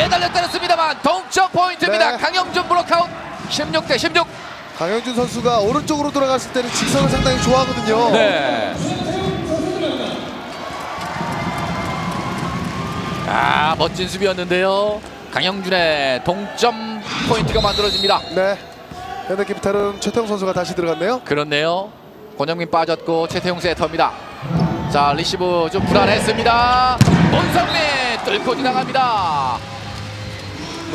매달려 때렸습니다만 동점 포인트입니다. 네. 강영준 블록아웃 16대 16. 강영준 선수가 오른쪽으로 들어갔을 때는 직선을 상당히 좋아하거든요. 네. 아 멋진 수비였는데요. 강영준의 동점 포인트가 만들어집니다. 네. 현대캐피탈은 최태웅 선수가 다시 들어갔네요. 그렇네요. 권영민 빠졌고 최태웅 세터입니다. 자 리시브 좀 불안했습니다. 문성민 뚫고 지나갑니다.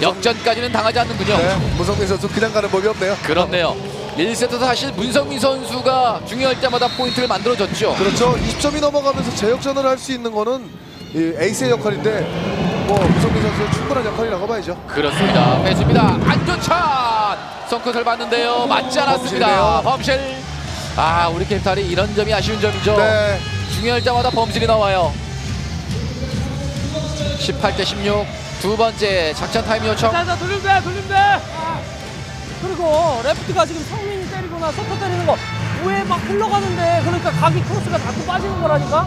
역전까지는 당하지 않는군요. 네. 문성민 선수 그냥 가는 법이 없네요. 그렇네요. 1세트도 사실 문성민 선수가 중요할 때마다 포인트를 만들어줬죠. 그렇죠. 20점이 넘어가면서 재역전을 할 수 있는 거는 이 에이스의 역할인데 뭐 문성민 선수의 충분한 역할이라고 봐야죠. 그렇습니다. 배수입니다. 안전찬 성컷을 봤는데요. 맞지 않았습니다. 범실. 아 우리 캡탈이 이런 점이 아쉬운 점이죠. 네. 중요할 때마다 범실이 나와요. 18대 16. 두 번째 작전 타임 요청. 자자 돌리면 돼 그리고 레프트가 지금 성민이 때리거나 소토 때리는 거 왜 막 흘러가는데 그러니까 각이 크로스가 자꾸 빠지는 거라니까?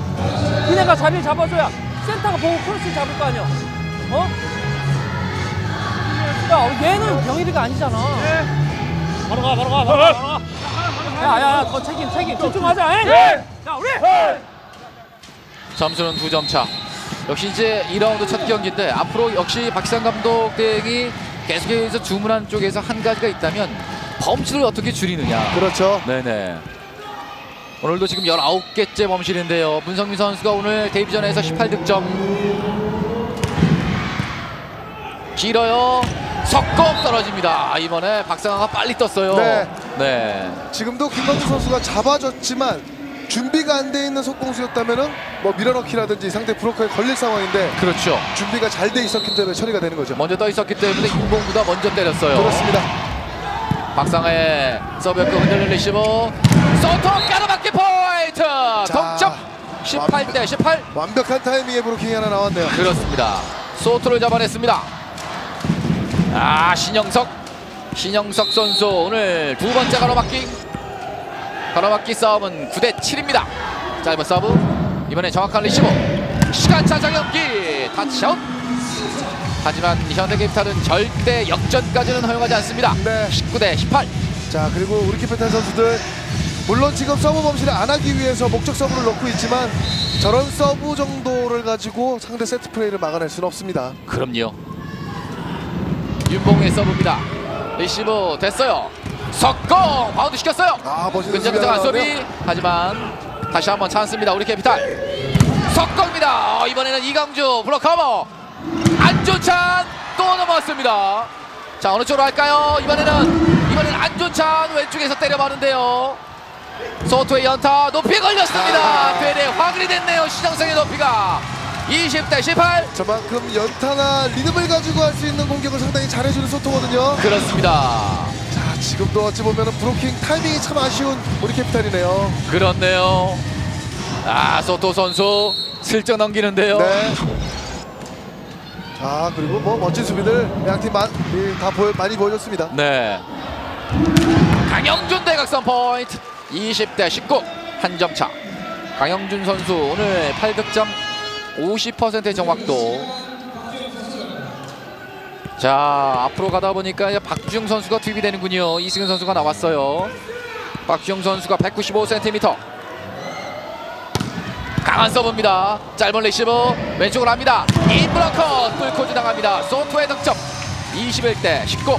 니네가 자리를 잡아줘야 센터가 보고 크로스 잡을 거 아니야. 어? 야 얘는 병일이가 아니잖아. 바로 가 바로 가 바로 가 바로 야야야 더 책임 책임. 집중하자 에? 자 우리! 점수는 두 점 차. 역시 이제 2라운드 첫 경기인데 앞으로 역시 박상 감독 대행이 계속해서 주문한 쪽에서 한 가지가 있다면 범실을 어떻게 줄이느냐. 그렇죠. 네네. 오늘도 지금 19개째 범실인데요. 문성민 선수가 오늘 데뷔전에서 18득점. 길어요. 석공 떨어집니다. 아, 이번에 박상아가 빨리 떴어요. 네. 네. 지금도 김광준 선수가 잡아줬지만 준비가 안 돼 있는 속공수였다면은 뭐 밀어넣기라든지 상대 블로커에 걸릴 상황인데 그렇죠. 준비가 잘 돼 있었기 때문에 처리가 되는 거죠. 먼저 떠 있었기 때문에 윤봉우보다 먼저 때렸어요. 그렇습니다. 박상하의 서브였고 흔들린 리시브. 소토 가로막기 포인트. 동점. 18대 18. 완벽한 타이밍에 블로킹이 하나 나왔네요. 그렇습니다. 소토를 잡아냈습니다. 아 신영석 신영석 선수 오늘 두 번째 가로막기 가로막기 싸움은 9대 7입니다. 짧은 서브 이번에 정확한 리시브 시간차 장영기 터치아웃 하지만 현대캐피탈은 절대 역전까지는 허용하지 않습니다. 네. 19대 18 자 그리고 우리 캐피탈 선수들 물론 지금 서브 범실을 안 하기 위해서 목적 서브를 넣고 있지만 저런 서브 정도를 가지고 상대 세트 플레이를 막아낼 수는 없습니다. 그럼요. 윤봉우의 서브입니다. 리시브 됐어요. 석공 바운드 시켰어요. 아 근접근접한 소리 하지만 다시 한번 찬스입니다. 우리 캐피탈. 석공입니다. 어, 이번에는 이강주 블록 커버. 안조찬 또 넘어왔습니다. 자 어느 쪽으로 할까요? 이번에는 이번에는 안조찬 왼쪽에서 때려봤는데요. 소토의 연타 높이 걸렸습니다. 되레 화근이 됐네요. 시장성의 높이가. 20대 18 저만큼 연타나 리듬을 가지고 할 수 있는 공격을 상당히 잘해주는 소토거든요. 그렇습니다. 자 지금도 어찌 보면 브로킹 타이밍이 참 아쉬운 우리 캐피탈이네요. 그렇네요 아 소토 선수 슬쩍 넘기는데요 네. 자 그리고 뭐 멋진 수비들 양팀 다 보여, 많이 보여줬습니다. 네. 강영준 대각선 포인트 20대 19 한 점 차. 강영준 선수 오늘 8득점 50%의 정확도. 자 앞으로 가다 보니까 박주영 선수가 투입이 되는군요. 이승현 선수가 나왔어요. 박주영 선수가 195cm. 강한 서브입니다. 짧은 리시브 왼쪽으로 합니다. 2인 블로커 뚫고 지나갑니다. 소토의 득점 21대 19.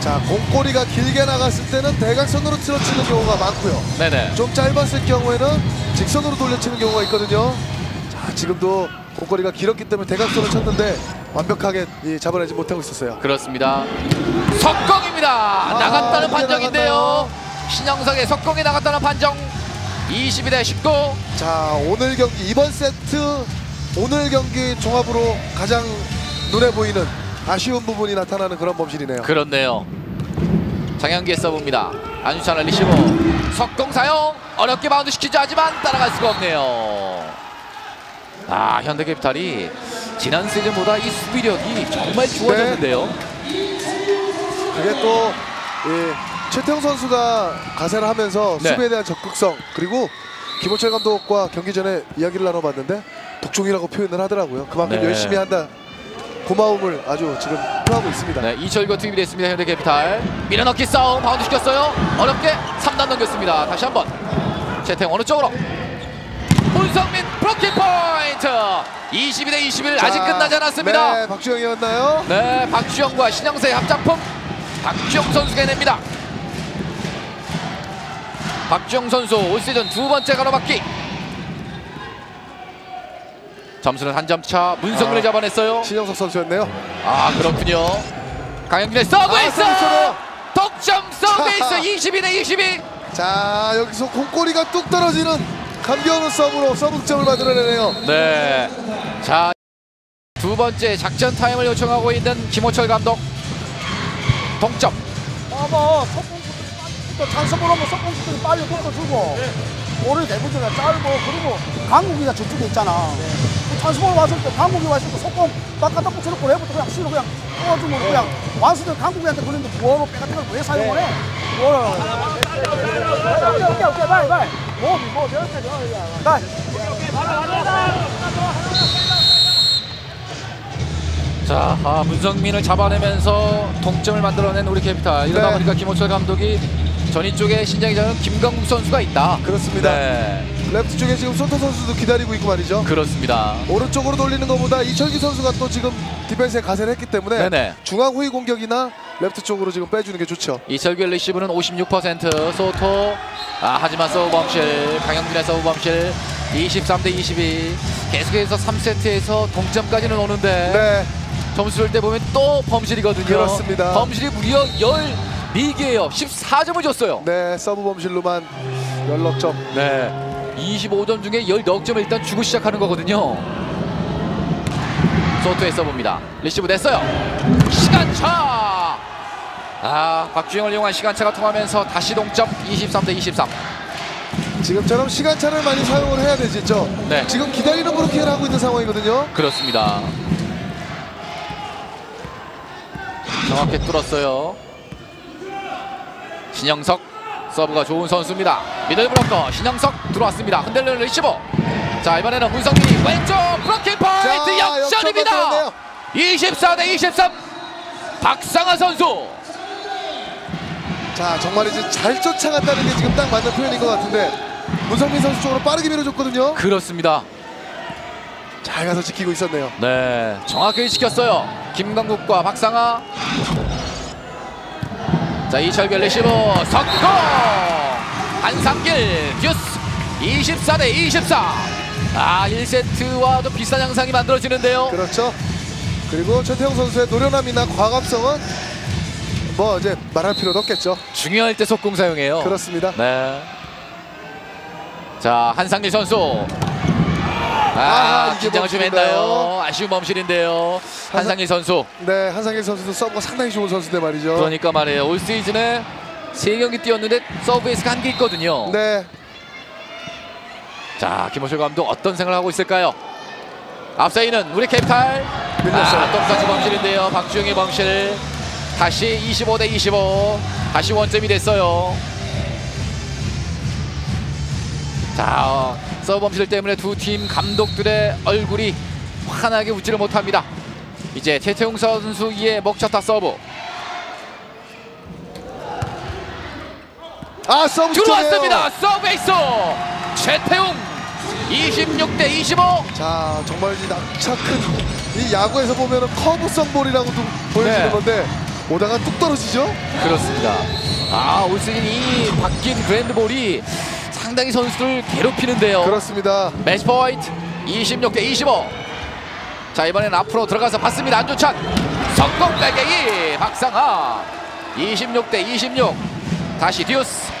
자 공꼬리가 길게 나갔을 때는 대각선으로 틀어치는 경우가 많고요. 네네. 좀 짧았을 경우에는 직선으로 돌려치는 경우가 있거든요. 자 지금도 공꼬리가 길었기 때문에 대각선을 쳤는데 완벽하게 이, 잡아내지 못하고 있었어요. 그렇습니다. 속공입니다. 나갔다는 이게 판정인데요. 신영석의 속공이 나갔다는 판정. 22대 19. 자 오늘 경기 이번 세트 오늘 경기 종합으로 가장 눈에 보이는 아쉬운 부분이 나타나는 그런 범실이네요. 그렇네요. 장현기의 서브입니다. 안준찬의 리시브. 속공 사용. 어렵게 바운드 시키자 하지만 따라갈 수가 없네요. 아 현대캐피탈이 지난 시즌보다 이 수비력이 정말 좋아졌는데요. 그게 또 예, 최태웅 선수가 가세를 하면서 네. 수비에 대한 적극성 그리고 김호철 감독과 경기 전에 이야기를 나눠봤는데 독종이라고 표현을 하더라고요. 그만큼 네. 열심히 한다. 고마움을 아주 지금 표하고 있습니다. 네, 이철규가 투입이 됐습니다. 현대캐피탈 밀어넣기 싸움 바운드 시켰어요. 어렵게 3단 넘겼습니다. 다시 한번 최태웅 어느 쪽으로 문성민 블로킹 포인트 22대 21 아직 자, 끝나지 않았습니다. 네, 박주영이었나요? 네, 박주영과 신영석의 합작품 박주영 선수가 해냅니다. 박주영 선수 올 시즌 두 번째 가로막기 점수는 한 점 차 문성민을 아. 잡아냈어요. 신영석 선수였네요. 아 그렇군요. 강영준의 서브에이스 아. 동점 서브에이스 자. 22대 22. 자 여기서 공꼬리가 뚝 떨어지는 감겨오는 서브로 서브 득점을 만들어내네요. 네. 자, 두 번째 작전 타임을 요청하고 있는 김호철 감독. 동점. 봐봐 속공부터 찬스볼 오면 속공부터 빨리 꺾어주고 볼을 대부분가 짧고 그리고 강국이가 저쪽에 있잖아 그 찬스볼 왔을 때 강국이 왔을 때 속공 딱 갖다 붙여놓고 레버터 그냥 C로 그냥 떠주면 그냥 완수된 강국이한테 걸리는데 뭐로 빼 같은 걸 왜 사용을 해? 뭐를 오케이 오케이 오케이 빨리 빨리 뭐 뭐 저렇게 저렇게 빨리 자, 아, 문성민을 잡아내면서 동점을 만들어낸 우리 캐피탈. 이러다 네. 보니까 김호철 감독이 전위 쪽에 신장이자는 김강국 선수가 있다. 그렇습니다. 네, 레프트 쪽에 지금 소토 선수도 기다리고 있고 말이죠. 그렇습니다. 오른쪽으로 돌리는 것보다 이철기 선수가 또 지금 디펜스에 가세를 했기 때문에 네네. 중앙 후위 공격이나 레프트 쪽으로 지금 빼주는 게 좋죠. 이철규의 리시브는 56% 소토 아, 하지만 서브 범실 강영준의 서브 범실 23 대 22 계속해서 3세트에서 동점까지는 오는데 네, 점수를 때 보면 또 범실이거든요 그렇습니다. 범실이 무려 14개예요 14점을 줬어요 네 서브 범실로만 열넉 점. 네 25점 중에 14점을 일단 주고 시작하는 거거든요. 소토의 서브입니다. 리시브 됐어요. 시간차! 아 박주영을 이용한 시간차가 통하면서 다시 동점 23 대 23 지금처럼 시간차를 많이 사용을 해야 되겠죠. 네. 지금 기다리는 블로킹을 하고 있는 상황이거든요. 그렇습니다. 정확히 뚫었어요. 신영석 서브가 좋은 선수입니다. 미들 블로커 신영석 들어왔습니다. 흔들리는 리시브 자 이번에는 문성민이 왼쪽 블로킹 포인트 자, 역전입니다. 역전됐네요. 24 대 23 박상하 선수. 자 정말 이제 잘 쫓아간다는 게 지금 딱 맞는 표현인 것 같은데 문성민 선수 쪽으로 빠르게 밀어줬거든요. 그렇습니다. 잘 가서 지키고 있었네요. 네 정확하게 지켰어요. 김강국과 박상하 자 이철규 리시브 성공 한상길 듀스 24 대 24 아 1세트와 좀 비슷한 양상이 만들어지는데요 그렇죠. 그리고 최태형 선수의 노련함이나 과감성은 뭐 이제 말할 필요도 없겠죠. 중요할 때 속공 사용해요 그렇습니다. 네. 자 한상길 선수 아, 아, 긴장을 좀? 했나요 아쉬운 범실인데요 한상길 선수 네, 한상일 선수도 서브가 상당히 좋은 선수인데 말이죠. 그러니까 말이에요. 올 시즌에 세 경기 뛰었는데 서브 에이스가 한 개 있거든요. 네, 자, 김호철 감독 어떤 생각을 하고 있을까요? 앞서이는 우리 캐피탈. 밀렸어요. 아, 똑같이 범실인데요. 박주영의 범실. 다시 25 대 25. 다시 원점이 됐어요. 자, 어, 서브 범실 때문에 두 팀 감독들의 얼굴이 환하게 웃지를 못합니다. 이제 최태웅 선수의 먹쳤다 서브. 아 서브 들어왔습니다. 서브에이스 최태웅 26대 25. 자, 정말 이 낙차 큰이 야구에서 보면은 커브성 볼이라고도 보여지는 네. 건데 오다가 뚝 떨어지죠. 그렇습니다. 아, 올 시즌 이 바뀐 그랜드볼이 상당히 선수들 괴롭히는데요. 그렇습니다. 매치 포인트 26 대 25. 자, 이번엔 앞으로 들어가서 봤습니다. 안준찬 성공 빼개기 박상하 26 대 26. 다시 듀스.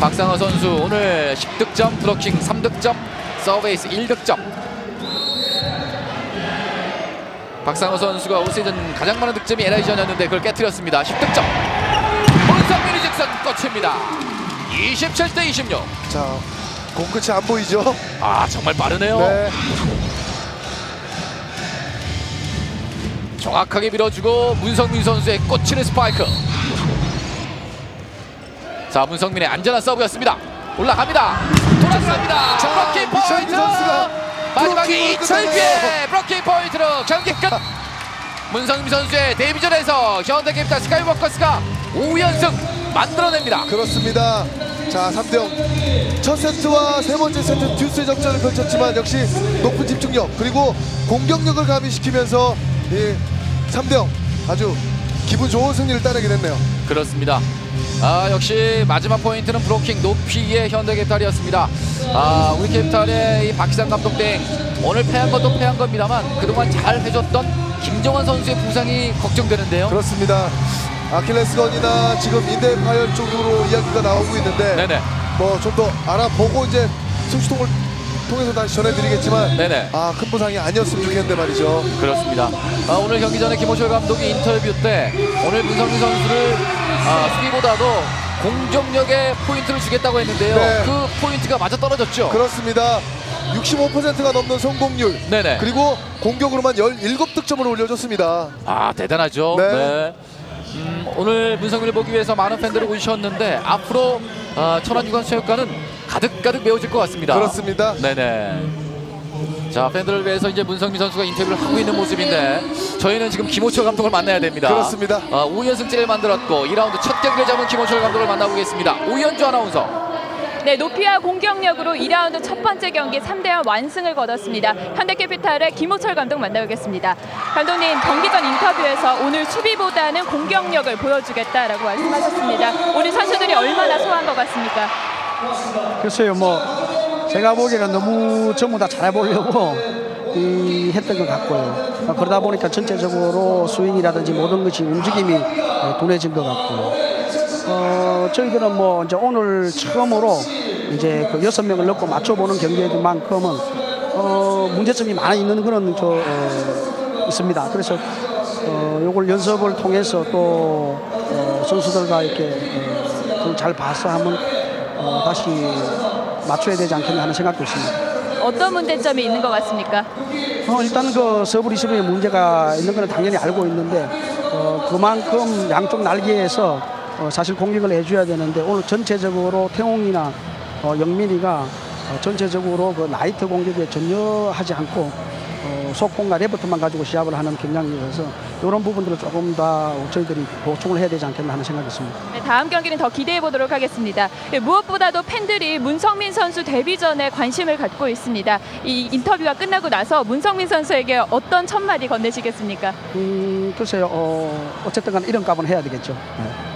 박상하 선수 오늘 10득점, 브로킹 3득점, 서베이스 1득점. 박상호 선수가 올 시즌 가장 많은 득점이 에라이전이었는데 그걸 깨뜨렸습니다. 10득점. 문성민이 직선 끝입니다. 27대 26. 자, 공 끝이 안 보이죠? 아 정말 빠르네요. 네. 정확하게 밀어주고 문성민 선수의 꽂히는 스파이크. 자 문성민의 안전한 서브였습니다. 올라갑니다. 돌아갑니다. 자, 블로킹 포인트. 마지막에 이철규의 블로킹 포인트로 경기 끝. 문성민 선수의 데뷔전에서 현대캐피탈 스카이워커스가 5연승 만들어냅니다. 그렇습니다. 자, 3대0. 첫 세트와 세 번째 세트 듀스의 접전을 펼쳤지만 역시 높은 집중력 그리고 공격력을 가미시키면서 이 3대0 아주 기분 좋은 승리를 따내게 됐네요. 그렇습니다. 아 역시 마지막 포인트는 브로킹 높이의 현대캐피탈이었습니다. 아 우리 캐피탈의 이 박희상 감독 등 오늘 패한 것도 패한 겁니다만 그동안 잘 해줬던 김정환 선수의 부상이 걱정되는데요. 그렇습니다. 아킬레스건이나 지금 인대 파열 쪽으로 이야기가 나오고 있는데. 뭐 좀 더 알아보고 이제 승수통을 통해서 다시 전해드리겠지만 네네. 아 큰 부상이 아니었으면 좋겠는데 말이죠. 그렇습니다. 아, 오늘 경기 전에 김호철 감독이 인터뷰 때 오늘 문성민 선수를 아, 수비보다도 공격력에 포인트를 주겠다고 했는데요. 네. 그 포인트가 맞아 떨어졌죠. 그렇습니다. 65%가 넘는 성공률 네네. 그리고 공격으로만 17득점을 올려줬습니다. 아 대단하죠. 네. 음, 오늘 문성민을 보기 위해서 많은 팬들이 오셨는데 앞으로 아, 천안유관체육관은 가득가득 메워질 것 같습니다. 그렇습니다. 네네. 자 팬들을 위해서 이제 문성민 선수가 인터뷰를 하고 있는 모습인데 저희는 지금 김호철 감독을 만나야 됩니다. 그렇습니다. 아, 5연승째를 만들었고 2라운드 첫 경기를 잡은 김호철 감독을 만나보겠습니다. 오현주 아나운서. 네, 높이와 공격력으로 2라운드 첫 번째 경기 3대0 완승을 거뒀습니다. 현대캐피탈의 김호철 감독 만나보겠습니다. 감독님, 경기 전 인터뷰에서 오늘 수비보다는 공격력을 보여주겠다라고 말씀하셨습니다. 오늘 선수들이 얼마나 소화한 것 같습니까? 글쎄요, 뭐 제가 보기에는 너무 전부 다 잘해보려고 이 했던 것 같고요. 어, 그러다 보니까 전체적으로 스윙이라든지 모든 것이 움직임이 어, 둔해진 것 같고요. 어, 저희들은 뭐 이제 오늘 처음으로 이제 그 여섯 명을 넣고 맞춰보는 경기만큼은 어, 문제점이 많이 있는 그런 저 어, 있습니다. 그래서 어, 요걸 연습을 통해서 또 어, 선수들과 이렇게 어, 좀잘 봐서 한번 어, 다시 맞춰야 되지 않겠나 하는 생각도 있습니다. 어떤 문제점이 있는 것 같습니까? 어, 일단 그 서브 리시브에 문제가 있는 것은 당연히 알고 있는데 어, 그만큼 양쪽 날개에서 어, 사실 공격을 해줘야 되는데 오늘 전체적으로 태웅이나 어, 영민이가 어, 전체적으로 그 나이트 공격에 전혀 하지 않고 어, 속공과 레버트만 가지고 시합을 하는 경향이어서 이런 부분들을 조금 더 저희들이 보충을 해야 되지 않겠나 하는 생각이 있습니다. 네, 다음 경기는 더 기대해 보도록 하겠습니다. 네, 무엇보다도 팬들이 문성민 선수 데뷔 전에 관심을 갖고 있습니다. 이 인터뷰가 끝나고 나서 문성민 선수에게 어떤 첫 마디 건네시겠습니까? 음, 글쎄요, 어, 어쨌든 간에 이런 값은 해야 되겠죠. 네.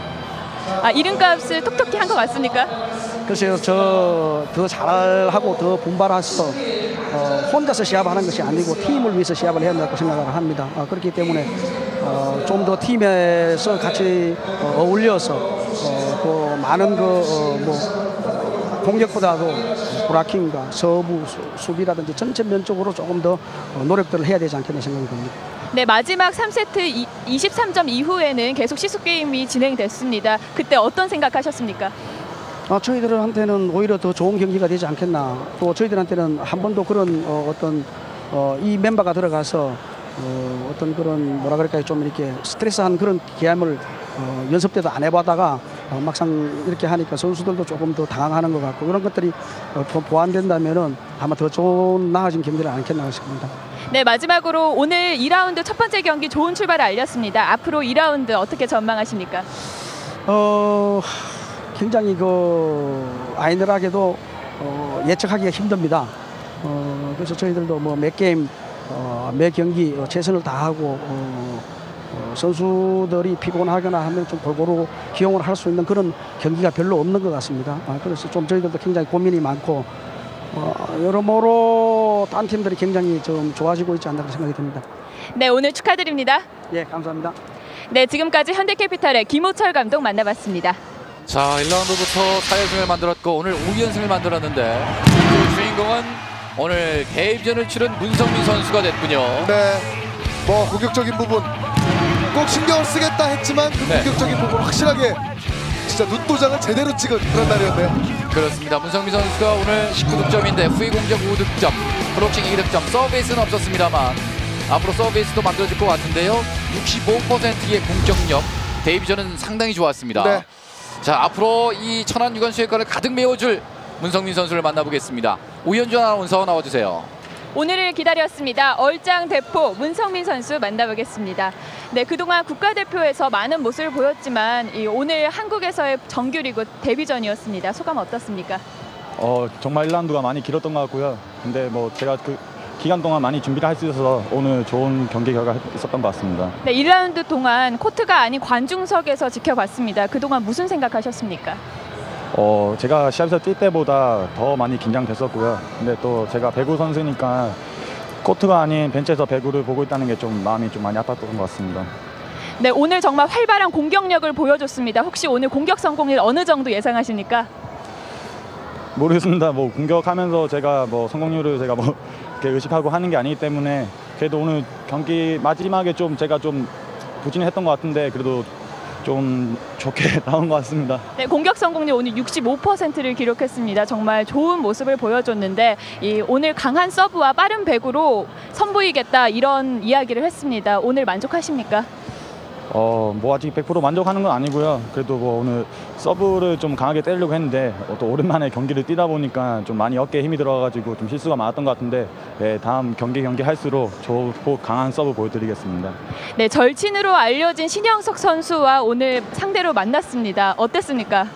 아, 이름값을 톡톡히 한것 같습니까? 글쎄요, 저 더 잘하고 더 분발해서 어, 혼자서 시합하는 것이 아니고 팀을 위해서 시합을 해야 한다고 생각을 합니다. 어, 그렇기 때문에 어, 좀 더 팀에서 같이 어, 어울려서 어, 그 많은 그 어, 뭐, 공격보다도 브라킹과 서부 수- 수비라든지 전체 면적으로 조금 더 어, 노력들을 해야 되지 않겠나 생각이 듭니다. 네, 마지막 3세트 이, 23점 이후에는 계속 시속 게임이 진행됐습니다. 그때 어떤 생각하셨습니까? 아, 저희들한테는 오히려 더 좋은 경기가 되지 않겠나. 또 저희들한테는 한 번도 그런 어, 어떤 어, 이 멤버가 들어가서 어, 어떤 그런 뭐라 그럴까요 좀 이렇게 스트레스한 그런 계함을 어, 연습 때도 안 해봤다가 어, 막상 이렇게 하니까 선수들도 조금 더 당황하는 것 같고 이런 것들이 어, 더 보완된다면은 아마 더 좋은 나아진 경기를 않겠나 싶습니다. 네, 마지막으로 오늘 2라운드 첫 번째 경기 좋은 출발을 알렸습니다. 앞으로 2라운드 어떻게 전망하십니까? 어, 굉장히 그 아이들에게도 어, 예측하기가 힘듭니다. 어, 그래서 저희들도 뭐 몇 게임, 어, 매 경기 어, 최선을 다하고 어, 어, 선수들이 피곤하거나 하면 좀 골고루 기용을 할 수 있는 그런 경기가 별로 없는 것 같습니다. 아, 그래서 좀 저희들도 굉장히 고민이 많고 어, 여러모로 딴 팀들이 굉장히 좀 좋아지고 있지 않나 생각이 듭니다. 네, 오늘 축하드립니다. 예, 감사합니다. 네, 지금까지 현대캐피탈의 김호철 감독 만나봤습니다. 자 1라운드부터 4연승을 만들었고 오늘 5연승을 만들었는데 그 주인공은 오늘 데뷔전을 치른 문성민 선수가 됐군요. 네, 뭐 공격적인 부분 꼭 신경을 쓰겠다 했지만 그 네. 공격적인 부분 확실하게 진짜 눈도장을 제대로 찍은 그런 날이었네요. 그렇습니다. 문성민 선수가 오늘 19득점인데 후위 공격 5득점, 브로킹 2득점, 서비스는 없었습니다만 앞으로 서비스도 만들어질 것 같은데요. 65%의 공격력, 데뷔전은 상당히 좋았습니다. 네. 자 앞으로 이 천안 유관수의과를 가득 메워줄 문성민 선수를 만나보겠습니다. 오현주 아나운서 나와주세요. 오늘을 기다렸습니다. 얼짱 대포 문성민 선수 만나보겠습니다. 네, 그동안 국가대표에서 많은 모습을 보였지만 이 오늘 한국에서의 정규리그 데뷔전이었습니다. 소감 어떻습니까? 어, 정말 1라운드가 많이 길었던 것 같고요. 근데 뭐 제가 그 기간 동안 많이 준비를 할 수 있어서 오늘 좋은 경기 결과 있었던 것 같습니다. 네, 1라운드 동안 코트가 아닌 관중석에서 지켜봤습니다. 그동안 무슨 생각하셨습니까? 어, 제가 시합에서 뛸 때보다 더 많이 긴장됐었고요. 근데 또 제가 배구 선수니까 코트가 아닌 벤치에서 배구를 보고 있다는 게 좀 마음이 좀 많이 아팠던 것 같습니다. 네, 오늘 정말 활발한 공격력을 보여줬습니다. 혹시 오늘 공격 성공률 어느 정도 예상하십니까? 모르겠습니다. 뭐 공격하면서 제가 뭐 성공률을 제가 뭐 이렇게 의식하고 하는 게 아니기 때문에 그래도 오늘 경기 마지막에 좀 제가 좀 부진했던 것 같은데 그래도 좀 좋게 나온 것 같습니다. 네, 공격 성공률 오늘 65%를 기록했습니다. 정말 좋은 모습을 보여줬는데 이 오늘 강한 서브와 빠른 배구로 선보이겠다 이런 이야기를 했습니다. 오늘 만족하십니까? 어, 뭐 아직 100% 만족하는 건 아니고요. 그래도 뭐 오늘 서브를 좀 강하게 때리려고 했는데 어, 또 오랜만에 경기를 뛰다 보니까 좀 많이 어깨에 힘이 들어가가지고 좀 실수가 많았던 것 같은데 네, 다음 경기 경기 할수록 좋고 강한 서브 보여드리겠습니다. 네, 절친으로 알려진 신영석 선수와 오늘 상대로 만났습니다. 어땠습니까?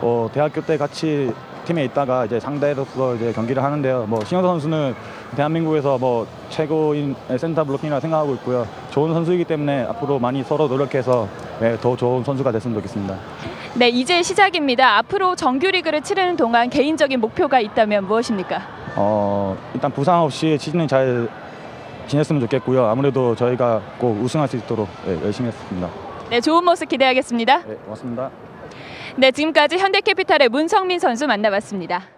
어, 대학교 때 같이 팀에 있다가 이제 상대로서 이제 경기를 하는데요. 뭐 신영석 선수는 대한민국에서 뭐 최고인 센터 블로킹이라 생각하고 있고요. 좋은 선수이기 때문에 앞으로 많이 서로 노력해서 네, 더 좋은 선수가 됐으면 좋겠습니다. 네, 이제 시작입니다. 앞으로 정규리그를 치르는 동안 개인적인 목표가 있다면 무엇입니까? 어, 일단 부상 없이 시즌을 잘 지냈으면 좋겠고요. 아무래도 저희가 꼭 우승할 수 있도록 네, 열심히 했습니다. 네, 좋은 모습 기대하겠습니다. 네, 고맙습니다. 네, 지금까지 현대캐피탈의 문성민 선수 만나봤습니다.